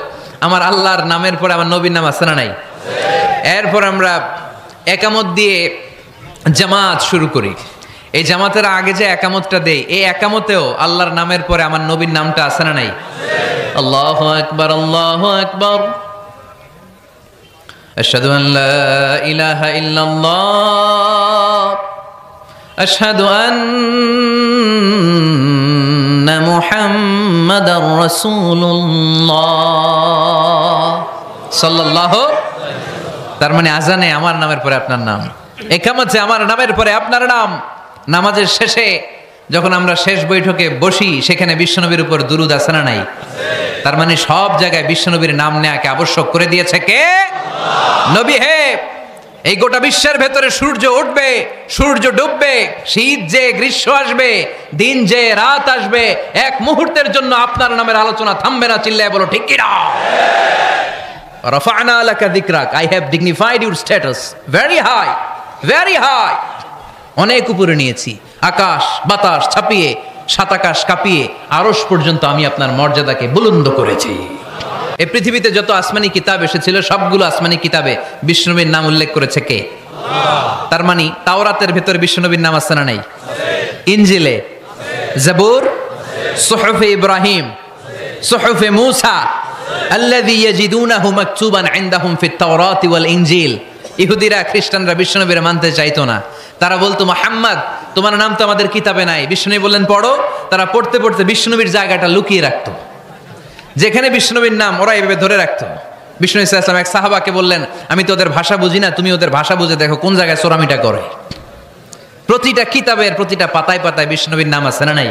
আমার আল্লাহর নামের পরে আমার নবীর নাম আছে না নাই এরপর আমরা একামত দিয়ে জামাত শুরু করি এই জামাতের আগে যে একামতটা দেই এই একামতেও আল্লাহর নামের পরে আমার নবীর নামটা আছে না নাই আল্লাহ আকবার আল্লাহ আকবার أشهد أن لا إله إلا الله أشهد أن محمد رسول الله صلى الله তার মানে আজানে আমার নামের পরে আপনার নাম একামতে আমার নামের পরে আপনার নাম নামাজের শেষে যখন আমরা শেষ বৈঠকে বসি সেখানে বিশ্বনবীর উপর দুরুদ আছে না নাই তার মানে সব জায়গায় বিশ্বনবীর নাম নেয়াকে আবশ্যক করে দিয়েছে কে নবী হে এই গোটা বিশ্বের ভেতরে সূর্য উঠবে, সূর্য ডুববে, শীত যে গ্রীষ্ম আসবে, দিন যে রাত আসবে, এক মুহূর্তের জন্য আপনার নামের আলোচনা থামবে না চিল্লায় বলো, ঠিক কিনা? রফানা লাকা দিকরাক I have dignified your status very high very high অনেক উপরে নিয়েছি, আকাশ, বাতাস ছাপিয়ে, সাত আকাশ কাঁপিয়ে আরস পর্যন্ত আমি আপনার মর্যাদাকে বুলন্দ করেছি। এই পৃথিবীতে যত আসমানি কিতাব এসেছিল, সবগুলো আসমানি কিতাবে বিষ্ণুবীর নাম উল্লেখ করেছে কে? তার মানে তাওরাতের ভেতরে বিষ্ণুবীর নাম আছে না নাই? ইঞ্জিলে জাবুর, সুহফে ইব্রাহিম, সুহফে মুসা ইহুদিরা, খ্রিস্টানরা বিষ্ণুনবীর মানতে চাইতো না। তারা বলতো, মোহাম্মদ, তোমার নাম তো আমাদের কিতাবে নাই। বিষ্ণুনবী বললেন, পড়ো। তারা পড়তে পড়তে বিষ্ণুবীর জায়গাটা লুকিয়ে রাখতো। যেখানে বিষ্ণবীর নাম, ওরা এভাবে ধরে রাখতো। বিষ্ণু ইসলাম এক সাহাবাকে বললেন, আমি তো ওদের ভাষা বুঝি না, তুমি ওদের ভাষা বুঝে দেখো কোন জায়গায় সোরামিটা করে। প্রতিটা কিতাবের প্রতিটা পাতায় পাতায় বিষ্ণবীর নাম আছে না নাই?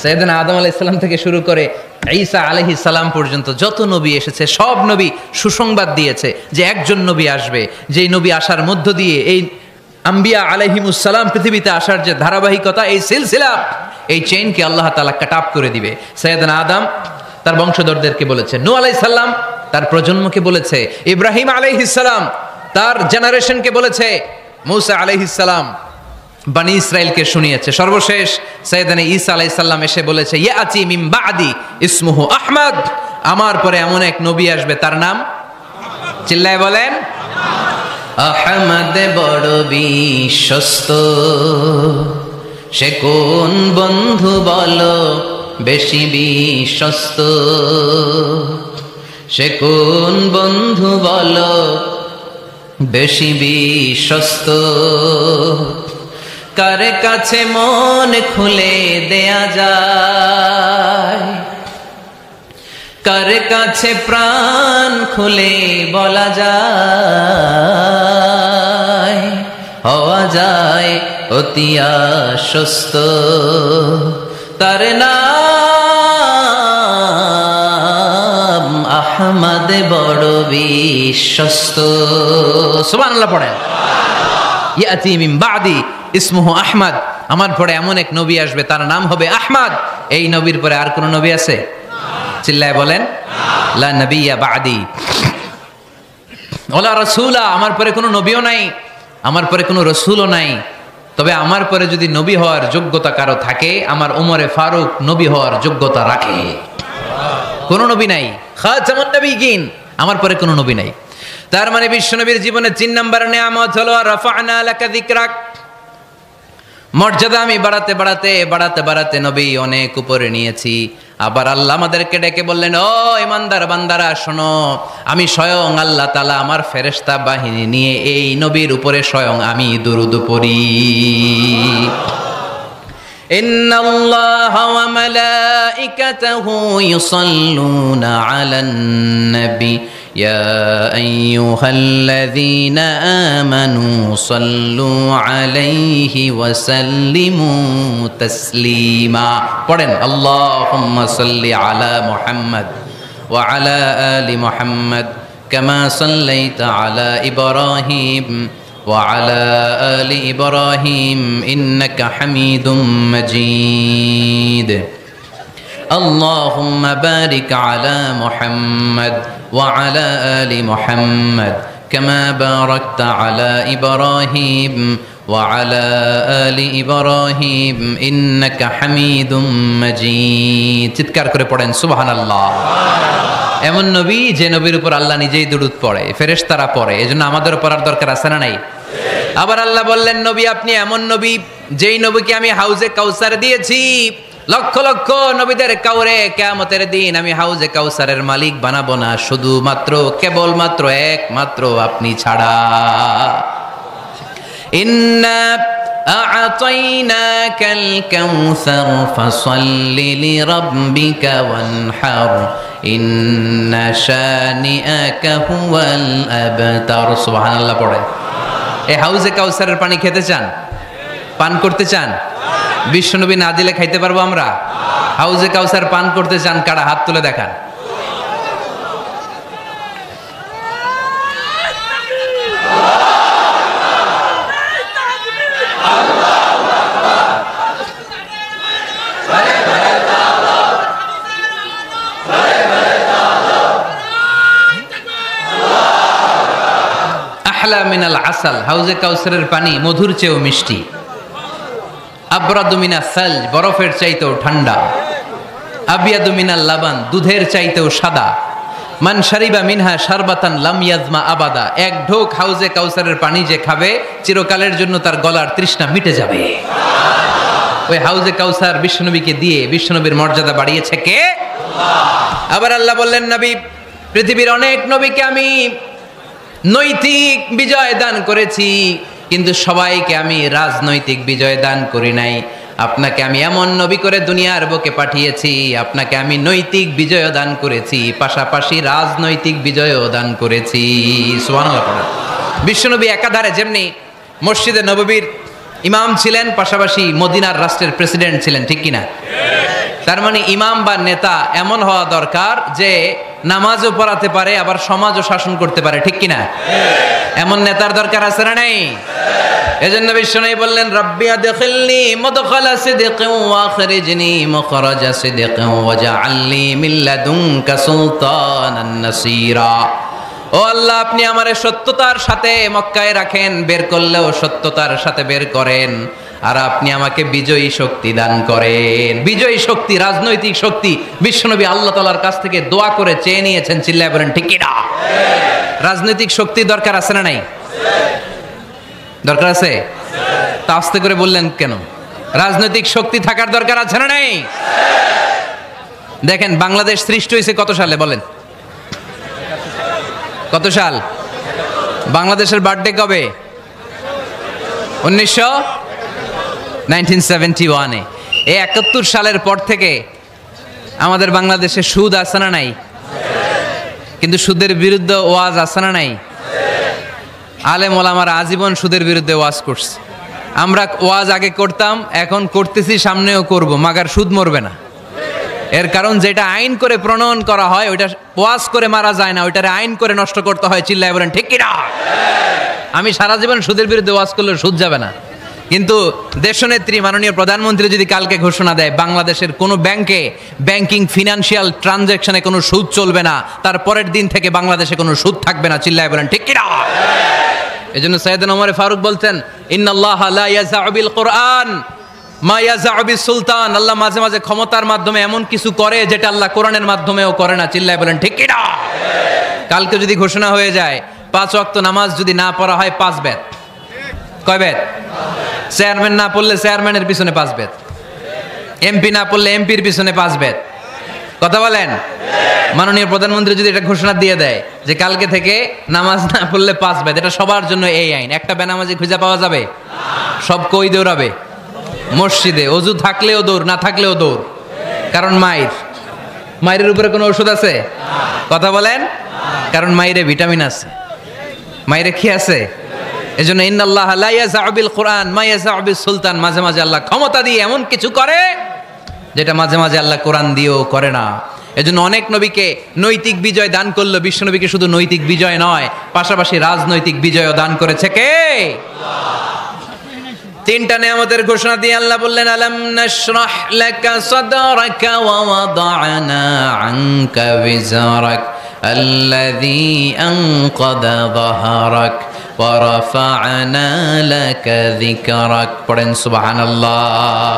সৈয়দিন আদম আলাহ ইসলাম থেকে শুরু করে ঈসা আলহি সালাম পর্যন্ত যত নবী এসেছে, সব নবী সুসংবাদ দিয়েছে যে একজন নবী আসবে, যেই নবী আসার মধ্য দিয়ে এই আম্বিয়া আলহিমুসালাম পৃথিবীতে আসার যে ধারাবাহিকতা, এই সিলসিলা, এই চেইনকে আল্লাহ তালা কাটাপ করে দিবে। সৈয়দিন আদম তার বংশধরদেরকে বলেছে। নু আলাই সাল্লাম তার প্রজন্মকে বলেছে। ইব্রাহিম আলাইহিসালাম তার জেনারেশনকে বলেছে। মৌসা আলাইহিসালাম বানি ইসরায়েলকে শুনিয়েছে। সর্বশেষ সৈয়দানে ঈসা আলাইসাল্লাম এসে বলেছে, ইয়া আচি মিম বাদি ইসমুহু আহমদ। আমার পরে এমন এক নবী আসবে, তার নাম? চিল্লায় বলেন। আহমদ বড় বিশ্বস্ত। সে কোন বন্ধু বলো? বেশি বিশ্বস্ত। সে কোন বন্ধু বলো? বেশি বিশ্বস্ত। কার কাছে মন খুলে দেয়া যায়? কার কাছে প্রাণ খুলে বলা যায়? হওয়া যায় অতি আশ্বস্ত। তার নাম আহমদ বড় বিশ্বস্ত। সুবহানাল্লাহ পড়েন ইয়াতি মিন বাদি ইসমুহু আহমদ। আমার পরে এমন এক নবী আসবে, তার নাম হবে আহমদ। এই নবীর পরে আর কোন নবী আছে? চিল্লায় বলেন, লা নবিয়া বাদি। ওলা রসুলা, আমার পরে কোনো নবীও নাই, আমার পরে কোনো রসুলও নাই। তবে আমার পরে যদি নবী হওয়ার যোগ্যতা কারও থাকে, আমার উমরে ফারুক নবী হওয়ার যোগ্যতা রাখে। কোন নবী নাই। খাজামুন নবীগিন, আমার পরে কোনো নবী নাই। তার মানে বিশ্বনবীর জীবনে তিন নাম্বার নেয়ামত হলো মর্যাদা আমি বাড়াতে বাড়াতে বাড়াতে বাড়াতে নবী অনেক উপরে নিয়েছি। আবার আল্লাহ আমাদেরকে ডেকে বললেন ও ইমানদার বান্দারা শোনো আমি স্বয়ং আল্লাহ তালা আমার ফেরেস্তা বাহিনী নিয়ে এই নবীর উপরে স্বয়ং আমি দুরুদ পড়ি إن الله وملائكته يصلون على النبي يا أيها الذين آمنوا صلوا عليه وسلموا تسليما. قرن اللهم صل على محمد وعلى آل محمد كما صليت على إبراهيم وعلى آل إبراهيم إنك حميد مجيد. اللهم بارك على محمد وعلى آل محمد كما باركت على إبراهيم وعلى آل إبراهيم إنك حميد مجيد চিৎকার করে পড়েন সুবহানাল্লাহ এমন নবী যে নবীর উপর আল্লাহ নিজেই দুরুদ পড়ে ফেরেশতারা পড়ে এজন্য আমাদের পড়ার দরকার আছে না নাই আবার আল্লাহ বললেন নবী আপনি এমন নবী যেই নবীকে আমি হাউজে কাউসার দিয়েছি লক্ষ লক্ষ নবীদের কাউরে কেয়ামতের দিন আমি হাউজে কাউসারের মালিক বানাবো না শুধুমাত্র কেবলমাত্র একমাত্র আপনি ছাড়া ইন্না أعطيناك الكوثر فصل لربك وانحر إن شانئك هو الأبتر سبحان الله পড়ে এই হাউজে কাউসারের পানি খেতে চান পান করতে চান বিশ্বনবী না দিলে খাইতে পারব আমরা? হাউজে কাউসার পান করতে চান কারা? হাত তুলে দেখান। মিনাল আসাল, হাউজে কাউসারের পানি মধুর চেয়েও মিষ্টি। আব্রাদু মিনা সাল বরফের চাইতেও ঠান্ডা। আবিয়াদু মিনাল লাবান, দুধের চাইতেও সাদা। মান শারিবা মিনহা শারবাতান লাম ইয়াজমা আবাদা। এক ঢোক হাউজে কাউসারের পানি যে খাবে, চিরকালের জন্য তার গলার তৃষ্ণা মিটে যাবে। ওই হাউজে কাউসার বিশ্বনবীকে দিয়ে বিশ্বনবীর মর্যাদা বাড়িয়েছে কে? আবার আল্লাহ বললেন, নবী, পৃথিবীর অনেক নবীকে আমি নৈতিক বিজয় দান করেছি। কিন্তু সবাইকে আমি রাজনৈতিক বিজয় দান করি নাই। আপনাকে আমি এমন নবী করে দুনিয়ার বুকে পাঠিয়েছি, আপনাকে আমি নৈতিক বিজয় দান করেছি, পাশাপাশি রাজনৈতিক বিজয়ও দান করেছি। বিশ্বনবী একাধারে যেমনি মসজিদে নববীর ইমাম ছিলেন, পাশাপাশি মদিনার রাষ্ট্রের প্রেসিডেন্ট ছিলেন, ঠিক কিনা? তার মানে ইমাম বা নেতা এমন হওয়া দরকার যে নামাজও পড়াতে পারে, আবার সমাজও শাসন করতে পারে, ঠিক কিনা? এমন নেতার দরকার আছে না নেই? এজন্য বিশ্বনবী বললেন, রব্বি আদখিলনি আছে সিদকিন ওয়া আখরিজনি মুখরাজা সিদকিন ওয়াজআলনি মিন লাদুনকা সুলতানান নাসীরা। ও আল্লাহ, আপনি আমারে সত্যতার সাথে মক্কায় রাখেন, বের করলেও সত্যতার সাথে বের করেন। আর আপনি আমাকে বিজয়ী শক্তি দান করেন। বিজয়ী শক্তি, রাজনৈতিক শক্তি, বিশ্বনবী আল্লাহ তালার কাছ থেকে দোয়া করে চেয়ে নিয়েছেন, চিল্লায় বলেন, ঠিক কিনা? রাজনৈতিক শক্তি দরকার আছে না নাই? দরকার আছে? তা আস্তে করে বললেন কেন? রাজনৈতিক শক্তি থাকার দরকার আছে না নাই? দেখেন, বাংলাদেশ সৃষ্টি হয়েছে কত সালে, বলেন। কত সাল? বাংলাদেশের বার্থডে কবে? উনিশশো নাইনটিন সেভেন্টি ওয়ানে। এই একাত্তর সালের পর থেকে আমাদের বাংলাদেশে সুদ আছে না নাই? কিন্তু সুদের বিরুদ্ধে ওয়াজ আছে না নাই? আলেম ওলামার আজীবন সুদের বিরুদ্ধে ওয়াজ করছে। আমরা ওয়াজ আগে করতাম, এখন করতেছি, সামনেও করব, মাগার সুদ মরবে না। এর কারণ যেটা আইন করে প্রণয়ন করা হয়, ওইটা ওয়াজ করে মারা যায় না, ওইটারে আইন করে নষ্ট করতে হয়, চিল্লায় বলেন, ঠিক কিনা? আমি সারা জীবন সুদের বিরুদ্ধে ওয়াজ করলে সুদ যাবে না। কিন্তু দেশনেত্রী, মাননীয় প্রধানমন্ত্রী যদি কালকে ঘোষণা দেয়, বাংলাদেশের কোনো ব্যাংকে, ব্যাংকিং ফিনান্সিয়াল ট্রানজ্যাকশনে কোনো সুদ চলবে না, তার পরের দিন থেকে বাংলাদেশে কোনো সুদ থাকবে না, চিল্লায় বলেন, ঠিক কিনা? এই জন্য সৈয়দিন ওমর ফারুক বলতেন, ইন্নাল্লাহ লা ইয়াজাউ বিল কোরআন। মা ইয়াজাউ বিস সুলতান আল্লাহ মাঝে মাঝে ক্ষমতার মাধ্যমে এমন কিছু করে যেটা আল্লাহ কোরআনের মাধ্যমেও করে না। চিল্লায় বলেন, ঠিক কিনা? কালকে যদি ঘোষণা হয়ে যায়, পাঁচ ওয়াক্ত নামাজ যদি না পড়া হয়, পাঁচ বেদ। কয় বেদ? চেয়ারম্যান না পড়লে চেয়ারম্যানের পিছনে পাঁচ বেদ। এমপি না পড়লে এমপির পিছনে পাঁচ বেদ। কথা বলেন? মাননীয় প্রধানমন্ত্রী যদি এটা ঘোষণা দিয়ে দেয় যে কালকে থেকে নামাজ না পড়লে পাঁচ বেদ, এটা সবার জন্য এই আইন। একটা বেনামাজি খুঁজে পাওয়া যাবে? সব কই দৌড়াবে? মসজিদে অজু থাকলেও দৌড়, না থাকলেও দৌড়। কারণ মায়ের। মায়ের উপরে কোনো ওষুধ আছে? কথা বলেন? কারণ মায়েরে ভিটামিন আছে। মায়েরে কি আছে? এই জন্য ইন্দাল্লাহ লাইয়াজাবিল কোরআন মাইয়াজাবিল সুলতান। মাঝে মাঝে আল্লাহ ক্ষমতা দিয়ে এমন কিছু করে, যেটা মাঝে মাঝে আল্লাহ কোরআন দিয়েও করে না। এজন্য অনেক নবীকে নৈতিক বিজয় দান করল। বিশ্ব নবীকে শুধু নৈতিক বিজয় নয়, পাশাপাশি রাজনৈতিক বিজয়ও দান করেছে কে? তিনটা নিয়ামতের ঘোষণা দিয়ে আল্লাহ বললেন আলাম নাশরাহ লাকা সাদরাকা ওয়া ওয়াদানা আনকা বিজারাক الذي أنقذ ظهرك ورفعنا لك ذكرك পড়েন সুবহানাল্লাহ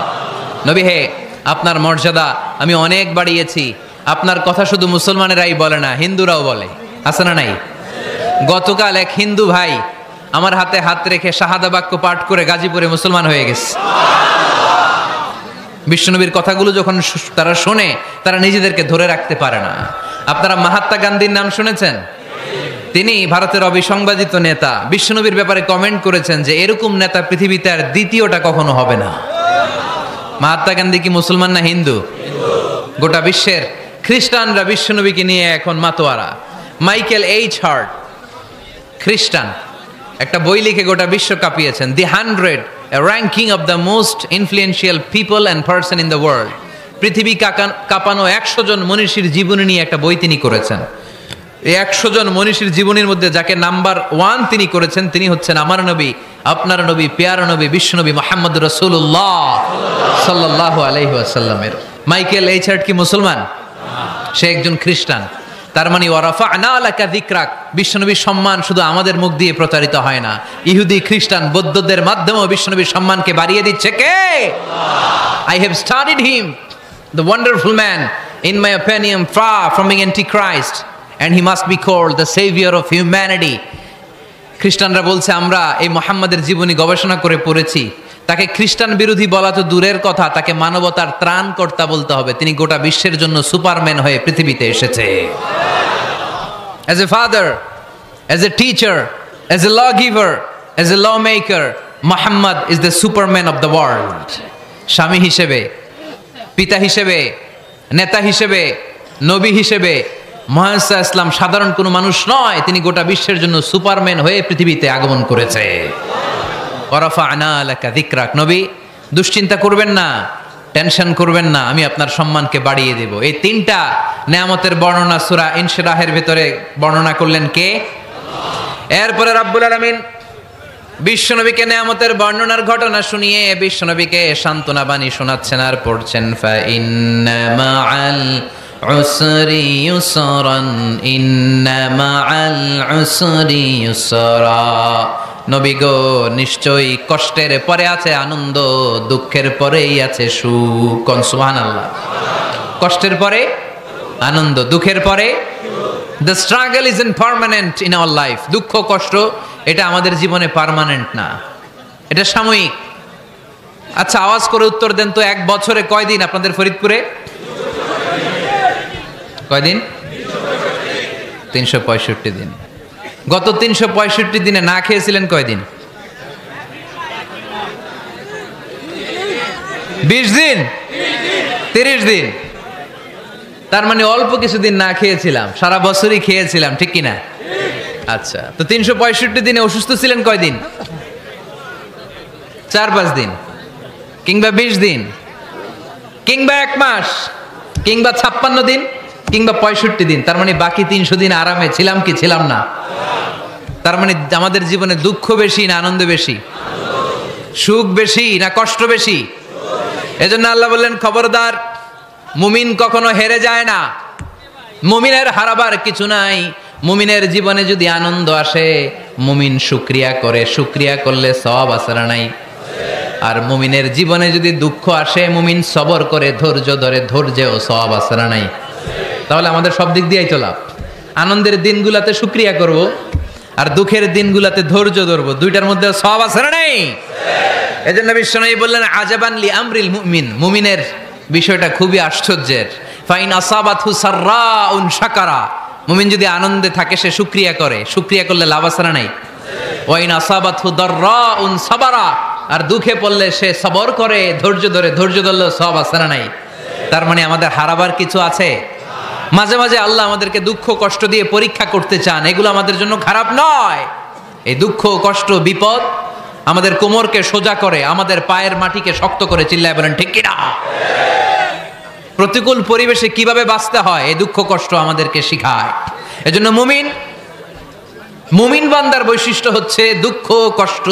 নবী হে আপনার মর্যাদা আমি অনেক বাড়িয়েছি আপনার কথা শুধু মুসলমানেরাই বলে না হিন্দুরাও বলে আছে না নাই গতকাল এক হিন্দু ভাই আমার হাতে হাত রেখে শাহাদা বাক্য পাঠ করে গাজীপুরে মুসলমান হয়ে গেছে। বিষ্ণুনবীর কথাগুলো যখন তারা শোনে, তারা নিজেদেরকে ধরে রাখতে পারে না। আপনারা মাহাত্মা গান্ধীর নাম শুনেছেন? তিনি ভারতের অবিসংবাদিত নেতা। বিষ্ণুনবীর ব্যাপারে কমেন্ট করেছেন যে, এরকম নেতা পৃথিবীতে আর দ্বিতীয়টা কখনো হবে না। মাহাত্মা গান্ধী কি মুসলমান না হিন্দু? গোটা বিশ্বের খ্রিস্টানরা বিশ্বনবীকে নিয়ে এখন মাতোয়ারা। মাইকেল এইচ হার্ট, খ্রিস্টান। একটা বই লিখে গোটা বিশ্ব কাঁপিয়েছেন। The hundred ranking of the most influential people and person in the world পৃথিবী কাঁপানো একশো জন মনীষীর জীবনী নিয়ে একটা বই তিনি করেছেন। এই একশো জন মনীষীর জীবনীর মধ্যে যাকে নাম্বার ওয়ান তিনি করেছেন, তিনি হচ্ছেন আমার নবী, আপনার নবী, পেয়ার নবী বিশ্বনবী মোহাম্মদ রসুল্লাহ সাল্লাহ আলহি আসাল্লামের মাইকেল এইচার্ট কি মুসলমান? সে একজন খ্রিস্টান। তার মানে ওয়ারাফা না আলাকা দিকরাক বিশ্বনবীর সম্মান শুধু আমাদের মুখ দিয়ে প্রচারিত হয় না। ইহুদি খ্রিস্টান বৌদ্ধদের মাধ্যমেও বিশ্বনবীর সম্মানকে বাড়িয়ে দিচ্ছে কে? I have studied him the wonderful man in my opinion far from being Christ and he must be called the saviour of humanity. খ্রিস্টানরা বলছে আমরা এই মোহাম্মদের জীবনী গবেষণা করে পড়েছি। তাকে খ্রিস্টান বিরোধী বলা তো দূরের কথা তাকে মানবতার ত্রাণকর্তা বলতে হবে। তিনি গোটা বিশ্বের জন্য সুপারম্যান হয়ে পৃথিবীতে এসেছে। Father as a teacher as a law giver as a law maker Muhammad is the superman of the world স্বামী হিসেবে, পিতা হিসেবে, নেতা হিসেবে, নবী হিসেবে মহাসা ইসলাম সাধারণ কোনো মানুষ নয়, তিনি গোটা বিশ্বের জন্য সুপারম্যান হয়ে পৃথিবীতে আগমন করেছে। ওরফা আনা আলাকা দিকরাক নবী, দুশ্চিন্তা করবেন না। টেনশন করবেন না, আমি আপনার সম্মানকে বাড়িয়ে দেব। এই তিনটা নেয়ামতের বর্ণনা সুরা ইনশরাহের ভেতরে বর্ণনা করলেন কে? এরপরে রাব্বুল আলামিন বিশ্বনবীকে নেয়ামতের বর্ণনার ঘটনা শুনিয়ে বিশ্বনবীকে সান্ত্বনা বাণী শোনাচ্ছেন আর পড়ছেন, ফা ইন্না মাআল উসরি ইউসরান, ইন্না মাআল উসরি ইউসরা। নবী গো, নিশ্চয়ই কষ্টের পরে আছে আনন্দ, দুঃখের পরেই আছে সুখ। কোন সুবহানাল্লাহ। কষ্টের পরে, আনন্দ, দুঃখের পরে? The struggle is in permanent in our life দুঃখ, কষ্ট, এটা আমাদের জীবনে পার্মানেন্ট না। এটা সাময়িক। আচ্ছা আওয়াজ করে উত্তর দেন তো, এক বছরে কয়দিন আপনাদের ফরিদপুরে? কয়দিন? তিনশো পঁয়ষট্টি দিন। গত তিনশো পঁয়ষট্টি দিনে না খেয়েছিলেন কয়দিন? বিশ দিন? তিরিশ দিন। তার মানে অল্প কিছুদিন না খেয়েছিলাম, সারা বছরই খেয়েছিলাম, ঠিক কিনা? আচ্ছা তো তিনশো পঁয়ষট্টি দিনে অসুস্থ ছিলেন কয়দিন? চার পাঁচ দিন, কিংবা বিশ দিন, কিংবা এক মাস, কিংবা ছাপ্পান্ন দিন, কিংবা পঁয়ষট্টি দিন, তার মানে বাকি তিনশো দিন আরামে ছিলাম কি ছিলাম না? তার মানে আমাদের জীবনে দুঃখ বেশি না আনন্দ বেশি? সুখ বেশি না কষ্ট বেশি? এজন্য আল্লাহ বললেন, খবরদার, মুমিন কখনো হেরে যায় না। মুমিনের হারাবার কিছু নাই। মুমিনের জীবনে যদি আনন্দ আসে, মুমিন শুক্রিয়া করে। শুক্রিয়া করলে সব আসারা নাই। আর মুমিনের জীবনে যদি দুঃখ আসে, মুমিন সবর করে, ধৈর্য ধরে, ধৈর্যেও সব আসারা নাই। তাহলে আমাদের সব দিক দিয়েই লাভ। আনন্দের দিনগুলাতে শুক্রিয়া করব। আর দুঃখের দিনগুলাতে ধৈর্য ধরবো। দুইটার মধ্যে সব আসারা নেই? এজন্য বিশ্বনবী বললেন আজাবানলি আমরিল মুমিন। মুমিনের বিষয়টা খুবই আশ্চর্যের। ফাইন আসাবাতহু সাররাউন শাকারা। মুমিন যদি আনন্দে থাকে, সে শুক্রিয়া করে। শুক্রিয়া করলে লাভ আসারা নাই? ওয়াইন আসাবাতহু দাররাউন সাবারা। আর দুঃখে পড়লে সে সবর করে, ধৈর্য ধরে। ধৈর্য ধরলে সব আসারা নাই? তার মানে আমাদের হারাবার কিছু আছে? মাঝে মাঝে আল্লাহ আমাদেরকে দুঃখ কষ্ট দিয়ে পরীক্ষা করতে চান, এগুলো আমাদের জন্য খারাপ নয়। এই দুঃখ কষ্ট, বিপদ আমাদের কোমরকে সোজা করে, আমাদের পায়ের মাটিকে শক্ত করে চিল্লায় বলেন, ঠিক কিনা? প্রতিকূল পরিবেশে কীভাবে বাঁচতে হয়, এই দুঃখ কষ্ট আমাদেরকে শিখায়। এজন্য মুমিন মুমিন বান্দার বৈশিষ্ট্য হচ্ছে দুঃখ কষ্ট,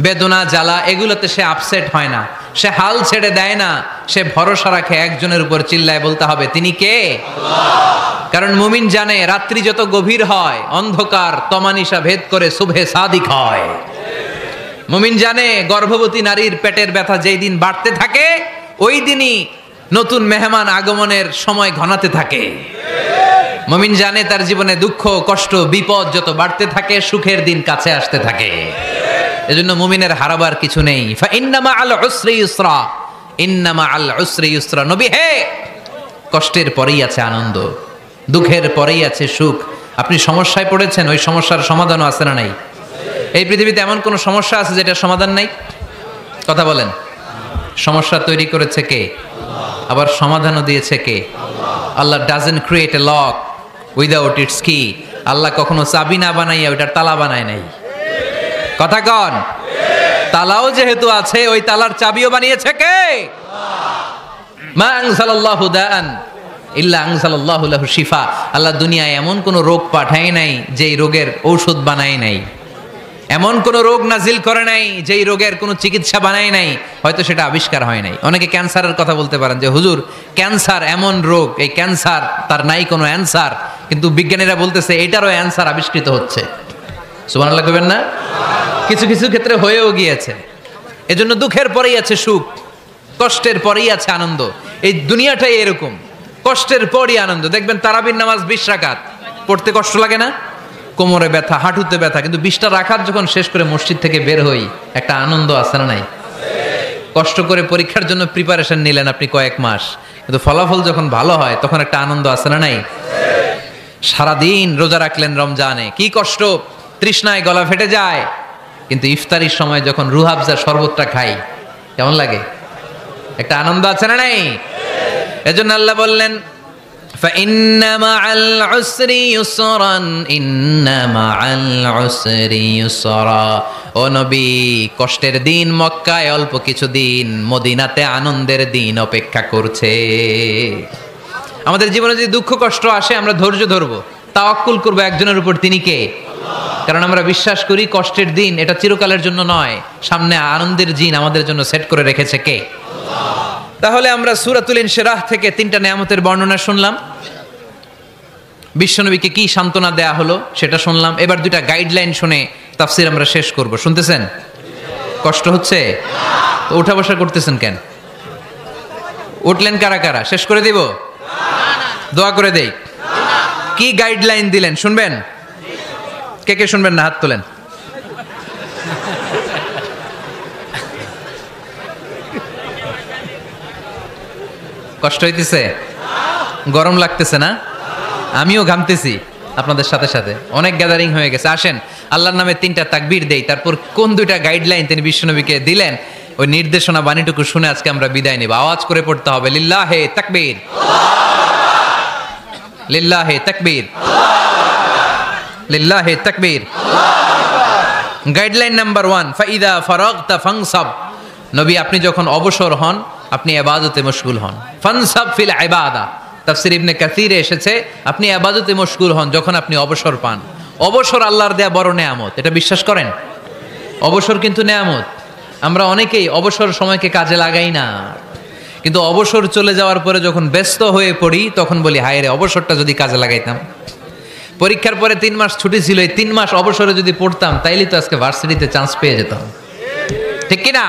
বেদনা, জ্বালা, এগুলোতে সে আপসেট হয় না। সে হাল ছেড়ে দেয় না, সে ভরসা রাখে একজনের উপর চিল্লায় বলতে হবে, তিনি কে? কারণ মুমিন জানে রাত্রি যত গভীর হয়, অন্ধকার তমানিসা ভেদ করে শুভে সাদিক হয়। মুমিন জানে গর্ভবতী নারীর পেটের ব্যথা যেই দিন বাড়তে থাকে, ওই দিনই নতুন মেহমান আগমনের সময় ঘনাতে থাকে। মুমিন জানে তার জীবনে দুঃখ, কষ্ট, বিপদ যত বাড়তে থাকে, সুখের দিন কাছে আসতে থাকে। এজন্য মুমিনের হারাবার কিছু নেই। ইন্নামা আল উসরি ইউসরা ইন্নামা আল উসরি ইউসরা নবী হে! কষ্টের পরেই আছে আনন্দ, দুঃখের পরেই আছে সুখ। আপনি সমস্যায় পড়েছেন, ওই সমস্যার সমাধানও আছে না নাই? এই পৃথিবীতে এমন কোনো সমস্যা আছে যেটার সমাধান নাই? কথা বলেন। সমস্যা তৈরি করেছে কে? আবার সমাধানও দিয়েছে কে? আল্লাহ doesn't create a lock without its key আল্লাহ কখনো চাবি না বানাইয়া ওইটার তালা বানায় নাই। কথা কন। তালাও যেহেতু আছে, ওই তালার চাবিও বানিয়েছে কে? মা আনসালাল্লাহু দাআন ইল্লা আনসালাল্লাহু লাহু শিফা। আল্লাহ দুনিয়ায় এমন কোন রোগ পাঠায় নাই যেই রোগের ঔষধ বানায় নাই। এমন কোন রোগ নাজিল করে নাই যেই রোগের কোনো চিকিৎসা বানায় নাই, হয়তো সেটা আবিষ্কার হয় নাই। অনেকে ক্যান্সারের কথা বলতে পারেন যে, হুজুর, ক্যান্সার এমন রোগ, এই ক্যান্সার তার নাই কোনো অ্যান্সার, কিন্তু বিজ্ঞানীরা বলতেছে এটারও অ্যান্সার আবিষ্কৃত হচ্ছে। সুবহানাল্লাহ কবেন না? কিছু কিছু ক্ষেত্রে হয়েও গিয়েছে। এজন্য দুঃখের পরেই আছে সুখ, কষ্টের পরেই আছে আনন্দ। এই দুনিয়াটাই এরকম, কষ্টের পরই আনন্দ। দেখবেন তারাবির নামাজ বিশ রাকাত, পড়তে কষ্ট লাগে না? কোমরে ব্যথা, হাঁটুতে ব্যথা, কিন্তু বিশটা রাখাত যখন শেষ করে মসজিদ থেকে বের হই, একটা আনন্দ আছে না নাই? কষ্ট করে পরীক্ষার জন্য প্রিপারেশন নিলেন আপনি কয়েক মাস, কিন্তু ফলাফল যখন ভালো হয়, তখন একটা আনন্দ আছে না নাই? সারাদিন রোজা রাখলেন রমজানে, কি কষ্ট, তৃষ্ণায় গলা ফেটে যায় কিন্তু ইফতারির সময় যখন রুহাবজা শরবতটা খাই কেমন লাগে একটা আনন্দ আছে না নাই এজন্য আল্লাহ বললেন فإن مع العسر يسرا إن مع العسر يسرا ও নবী কষ্টের দিন মক্কায় অল্প কিছু দিন মদিনাতে আনন্দের দিন অপেক্ষা করছে আমাদের জীবনে যদি দুঃখ কষ্ট আসে আমরা ধৈর্য ধরবো তাওয়াক্কুল করবো একজনের উপর তিনি কে কারণ আমরা বিশ্বাস করি কষ্টের দিন এটা চিরকালের জন্য নয়। সামনে আনন্দের জিন আমাদের জন্য সেট করে রেখেছে কে? তাহলে আমরা সুরাতুল ইনশিরাহ থেকে তিনটা নিয়ামতের বর্ণনা শুনলাম। বিশ্বনবীকে কি সান্ত্বনা দেয়া হলো সেটা শুনলাম। এবার দুইটা গাইডলাইন শুনে তাফসির আমরা শেষ করব। শুনতেছেন? কষ্ট হচ্ছে? তো উঠা বসা করতেছেন কেন? উঠলেন কারা কারা? শেষ করে দিব? দোয়া করে দেই। কি গাইডলাইন দিলেন? শুনবেন? কে কে শুনবেন না, হাত তোলেন। কষ্ট হইতেছে? গরম লাগতেছে না? আমিও ঘামতেছি আপনাদের সাথে সাথে। অনেক গ্যাদারিং হয়ে গেছে। আসেন, আল্লাহর নামে তিনটা তাকবীর দেই। তারপর কোন দুইটা গাইডলাইন তিনি বিশ্বনবীকে দিলেন, ওই নির্দেশনা বাণীটুকু শুনে আজকে আমরা বিদায় নেব। আওয়াজ করে পড়তে হবে, লিল্লাহে তাকবীর। লিল্লাহে তাকবীর। লিল্লাহে তাকবীর। গাইডলাইন নাম্বার ওয়ান ফাইদা ফারাগতা ফাংসাব নবী, আপনি যখন অবসর হন, আপনি আবাদতে মশগুল হন। ফানসাব ফিল ইবাদা। তাফসির ইবনে কাসিরে এসেছে, আপনি আবাদতে মশগুল হন যখন আপনি অবসর পান। অবসর আল্লাহর দেয়া বড় নেয়ামত, এটা বিশ্বাস করেন? অবসর কিন্তু নেয়ামত। আমরা অনেকেই অবসর সময়কে কাজে লাগাই না। কিন্তু অবসর চলে যাওয়ার পরে যখন ব্যস্ত হয়ে পড়ি, তখন বলি হায় রে অবসরটা যদি কাজে লাগাইতাম। পরীক্ষার পরে তিন মাস ছুটি ছিল এই তিন মাস অবসরে যদি পড়তাম তাইলে তো আজকে ভার্সিটিতে চান্স পেয়ে যেতাম ঠিক কিনা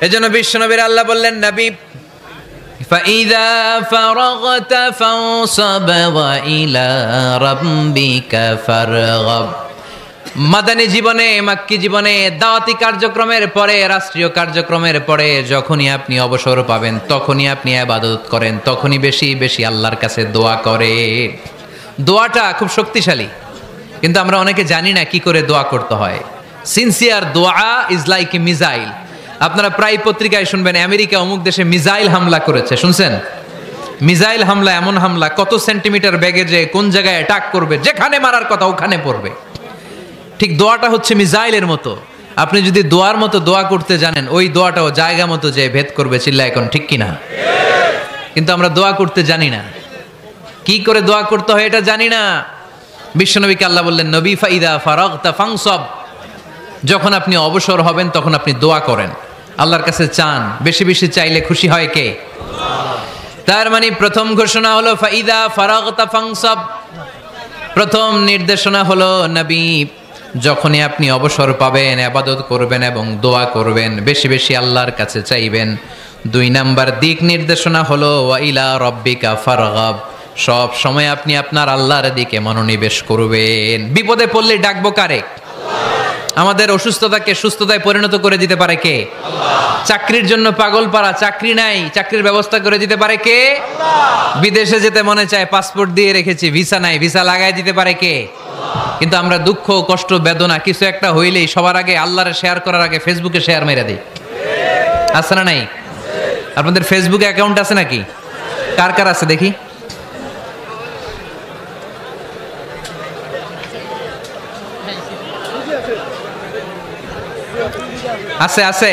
এজন্য বিশ্বনবীর আল্লাহ বললেন নবী فإذا فرغت فانصب وإلى ربك فارغب মাদানী জীবনে মাক্কি জীবনে দাওয়াতি কার্যক্রমের পরে রাষ্ট্রীয় কার্যক্রমের পরে যখনই আপনি অবসর পাবেন তখনই আপনি আবাদত করেন তখনই বেশি বেশি আল্লাহর কাছে দোয়া করে দোয়াটা খুব শক্তিশালী। কিন্তু আমরা অনেকে জানি না কি করে দোয়া করতে হয়। সিনসিয়ার দোয়া ইজ লাইক এ মিজাইল আপনারা প্রায় পত্রিকায় শুনবেন, আমেরিকা অমুক দেশে মিজাইল হামলা করেছে। শুনছেন? মিজাইল হামলা, এমন হামলা, কত সেন্টিমিটার ব্যাগে যে কোন জায়গায় অ্যাটাক করবে, যেখানে মারার কথা ওখানে পড়বে। ঠিক দোয়াটা হচ্ছে মিজাইলের মতো। আপনি যদি দোয়ার মতো দোয়া করতে জানেন, ওই দোয়াটাও জায়গা মতো যে ভেদ করবে চিল্লা এখন ঠিক কিনা? কিন্তু আমরা দোয়া করতে জানি না। কি করে দোয়া করতে হয় এটা জানি না। বিশ্বনবীকে আল্লাহ বললেন, নবী ফাইদা ফারক তা ফাংসব যখন আপনি অবসর হবেন, তখন আপনি দোয়া করেন। আল্লাহর কাছে চান, বেশি বেশি চাইলে খুশি হয় কে? তার মানে প্রথম ঘোষণা হলো, ফাইদা ফারক তা ফাংসব প্রথম নির্দেশনা হলো, নবী, যখনই আপনি অবসর পাবেন, আবাদত করবেন এবং দোয়া করবেন, বেশি বেশি আল্লাহর কাছে চাইবেন। দুই নাম্বার দিক নির্দেশনা হলো ওয়াইলা রব্বিকা ফারগাব। সব সময় আপনি আপনার আল্লাহর দিকে মনোনিবেশ করবেন। বিপদে পড়লে ডাকবো কারে? আমাদের অসুস্থতাকে সুস্থতায় পরিণত করে দিতে পারে কে? চাকরির জন্য পাগল পারা চাকরি নাই, চাকরির ব্যবস্থা করে দিতে পারে কে? বিদেশে যেতে মনে চায়, পাসপোর্ট দিয়ে রেখেছি, ভিসা নাই, ভিসা লাগাই দিতে পারে কে? কিন্তু আমরা দুঃখ, কষ্ট, বেদনা কিছু একটা হইলেই সবার আগে আল্লাহরে শেয়ার করার আগে ফেসবুকে শেয়ার মেরে দিই। আছে না নাই? আপনাদের ফেসবুকে অ্যাকাউন্ট আছে নাকি? কার কার আছে দেখি? আছে আছে?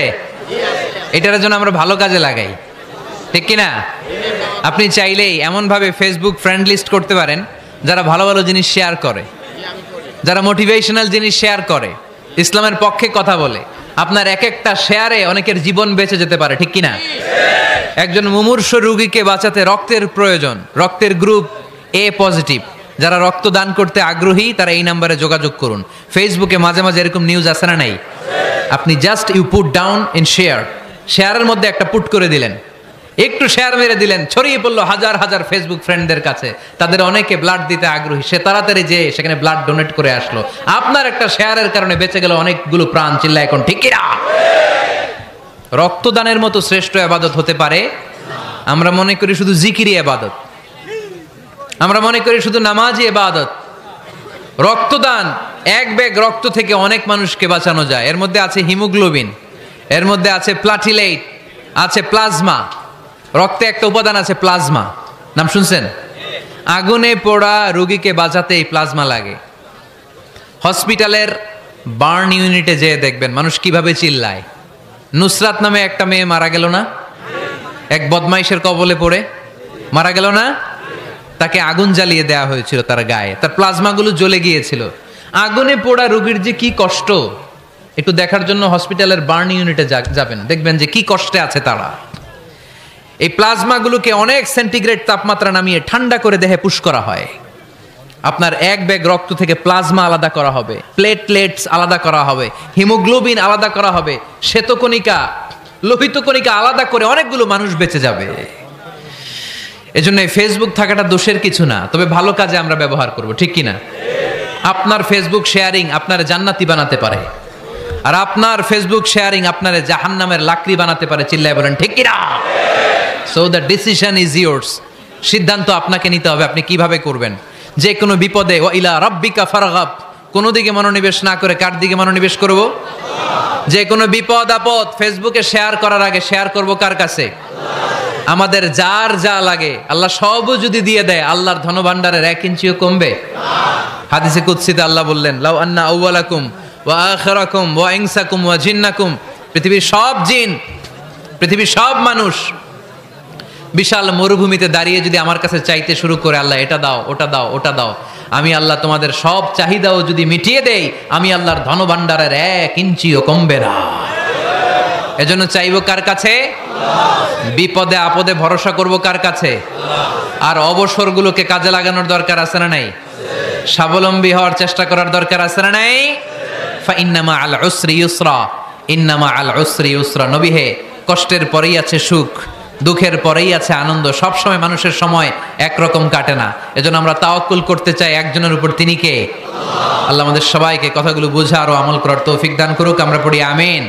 এটার জন্য আমরা ভালো কাজে লাগাই। ঠিক কিনা? আপনি চাইলেই এমনভাবে ফেসবুক ফ্রেন্ড লিস্ট করতে পারেন, যারা ভালো ভালো জিনিস শেয়ার করে, যারা মোটিভেশনাল জিনিস শেয়ার করে, ইসলামের পক্ষে কথা বলে। আপনার এক একটা শেয়ারে অনেকের জীবন বেঁচে যেতে পারে, ঠিক কিনা? একজন মুমূর্ষ রুগীকে বাঁচাতে রক্তের প্রয়োজন, রক্তের গ্রুপ এ পজিটিভ যারা রক্ত দান করতে আগ্রহী, তারা এই নাম্বারে যোগাযোগ করুন। ফেসবুকে মাঝে মাঝে এরকম নিউজ আসে না নাই? আপনি just you put down in share শেয়ারের মধ্যে একটা পুট করে দিলেন। একটু শেয়ার মেরে দিলেন, ছড়িয়ে পড়ল হাজার হাজার ফেসবুক ফ্রেন্ডদের কাছে। তাদের অনেকে ব্লাড দিতে আগ্রহী। সে তাড়াতাড়ি যেয়ে সেখানে ব্লাড ডোনেট করে আসলো। আপনার একটা শেয়ারের কারণে বেঁচে গেল অনেকগুলো প্রাণ চিল্লা এখন ঠিক কিনা? রক্তদানের মতো শ্রেষ্ঠ আবাদত হতে পারে। আমরা মনে করি শুধু জিকিরি আবাদত। আমরা মনে করি শুধু নামাজি আবাদত। রক্তদান, এক ব্যাগ রক্ত থেকে অনেক মানুষকে বাঁচানো যায়। এর মধ্যে আছে হিমোগ্লোবিন, এর মধ্যে আছে প্লাটিলেট আছে প্লাজমা। রক্তে একটা উপাদান আছে প্লাজমা। নাম শুনছেন? আগুনে পোড়া রোগীকে বাঁচাতে এই প্লাজমা লাগে। হসপিটালের বার্ন ইউনিটে যেয়ে দেখবেন, মানুষ কীভাবে চিল্লায়। নুসরাত নামে একটা মেয়ে মারা গেল না? এক বদমাইশের কবলে পড়ে। মারা গেল না? তাকে আগুন জ্বালিয়ে দেওয়া হয়েছিল তার গায়ে। তার প্লাজমাগুলো জ্বলে গিয়েছিল। আগুনে পোড়া রোগীর যে কি কষ্ট? একটু দেখার জন্য হসপিটালের বার্ন ইউনিটে যাবেন। দেখবেন যে কি কষ্টে আছে তারা। এই প্লাজমাগুলোকে অনেক সেন্টিগ্রেড তাপমাত্রা নামিয়ে ঠান্ডা করে দেহে পুশ করা হয়। আপনার এক ব্যাগ রক্ত থেকে প্লাজমা আলাদা করা হবে, প্লেটলেটস আলাদা করা হবে, হিমোগ্লোবিন আলাদা করা হবে, শ্বেতকণিকা লোহিত কণিকা আলাদা করে অনেকগুলো মানুষ বেঁচে যাবে। এজন্য ফেসবুক থাকাটা দোষের কিছু না, তবে ভালো কাজে আমরা ব্যবহার করব, ঠিক কিনা? আপনার ফেসবুক শেয়ারিং আপনার জান্নাতি বানাতে পারে, আর আপনার ফেসবুক শেয়ারিং আপনার জাহান নামের লাকড়ি বানাতে পারে, চিল্লায় বলেন, ঠিক কিনা? So the decision is yours সিদ্ধান্ত আপনাকে নিতে হবে, আপনি কীভাবে করবেন? যে কোনো বিপদে ও ইলা রব্বিকা ফারগাব। কোনো দিকে মনোনিবেশ না করে কার দিকে মনোনিবেশ করব? যে কোনো বিপদ আপদ ফেসবুকে শেয়ার করার আগে শেয়ার করব কার কাছে? আমাদের যার যা লাগে, আল্লাহ সবও যদি দিয়ে দেয়, আল্লাহর ধনভাণ্ডারের এক ইঞ্চিও কমবে। হাদিসে কুৎসিতে আল্লাহ বললেন, লাউ আন্না আউ্বালাকুম ওয়া আখিরাকুম ওয়া ইনসাকুম ওয়া জিন্নাকুম। পৃথিবীর সব জিন, পৃথিবীর সব মানুষ বিশাল মরুভূমিতে দাঁড়িয়ে যদি আমার কাছে চাইতে শুরু করে, আল্লাহ, এটা দাও, ওটা দাও ওটা দাও। আমি আল্লাহ তোমাদের সব চাহিদাও যদি মিটিয়ে দেই, আমি আল্লাহর ধনভাণ্ডারের এক ইঞ্চিও কমবে না। এজন্য চাইব কার কাছে? বিপদে আপদে ভরসা করব কার কাছে? আর অবসরগুলোকে কাজে লাগানোর দরকার আছে না নাই? স্বাবলম্বী হওয়ার চেষ্টা করার দরকার আছে না নাই? ফা ইন্নামা আল উসরি ইউসরা। ইন্নামা আল উসরি ইউসরা। নবী হে, কষ্টের পরেই আছে সুখ, দুঃখের পরেই আছে আনন্দ। সব সময় মানুষের সময় একরকম কাটে না। এজন্য আমরা তাওয়াক্কুল করতে চাই একজনের উপর। তিনি কে? আল্লাহ আমাদের সবাইকে কথাগুলো বুঝা আরও আমল করার তৌফিক দান করুক। আমরা পড়ি আমিন।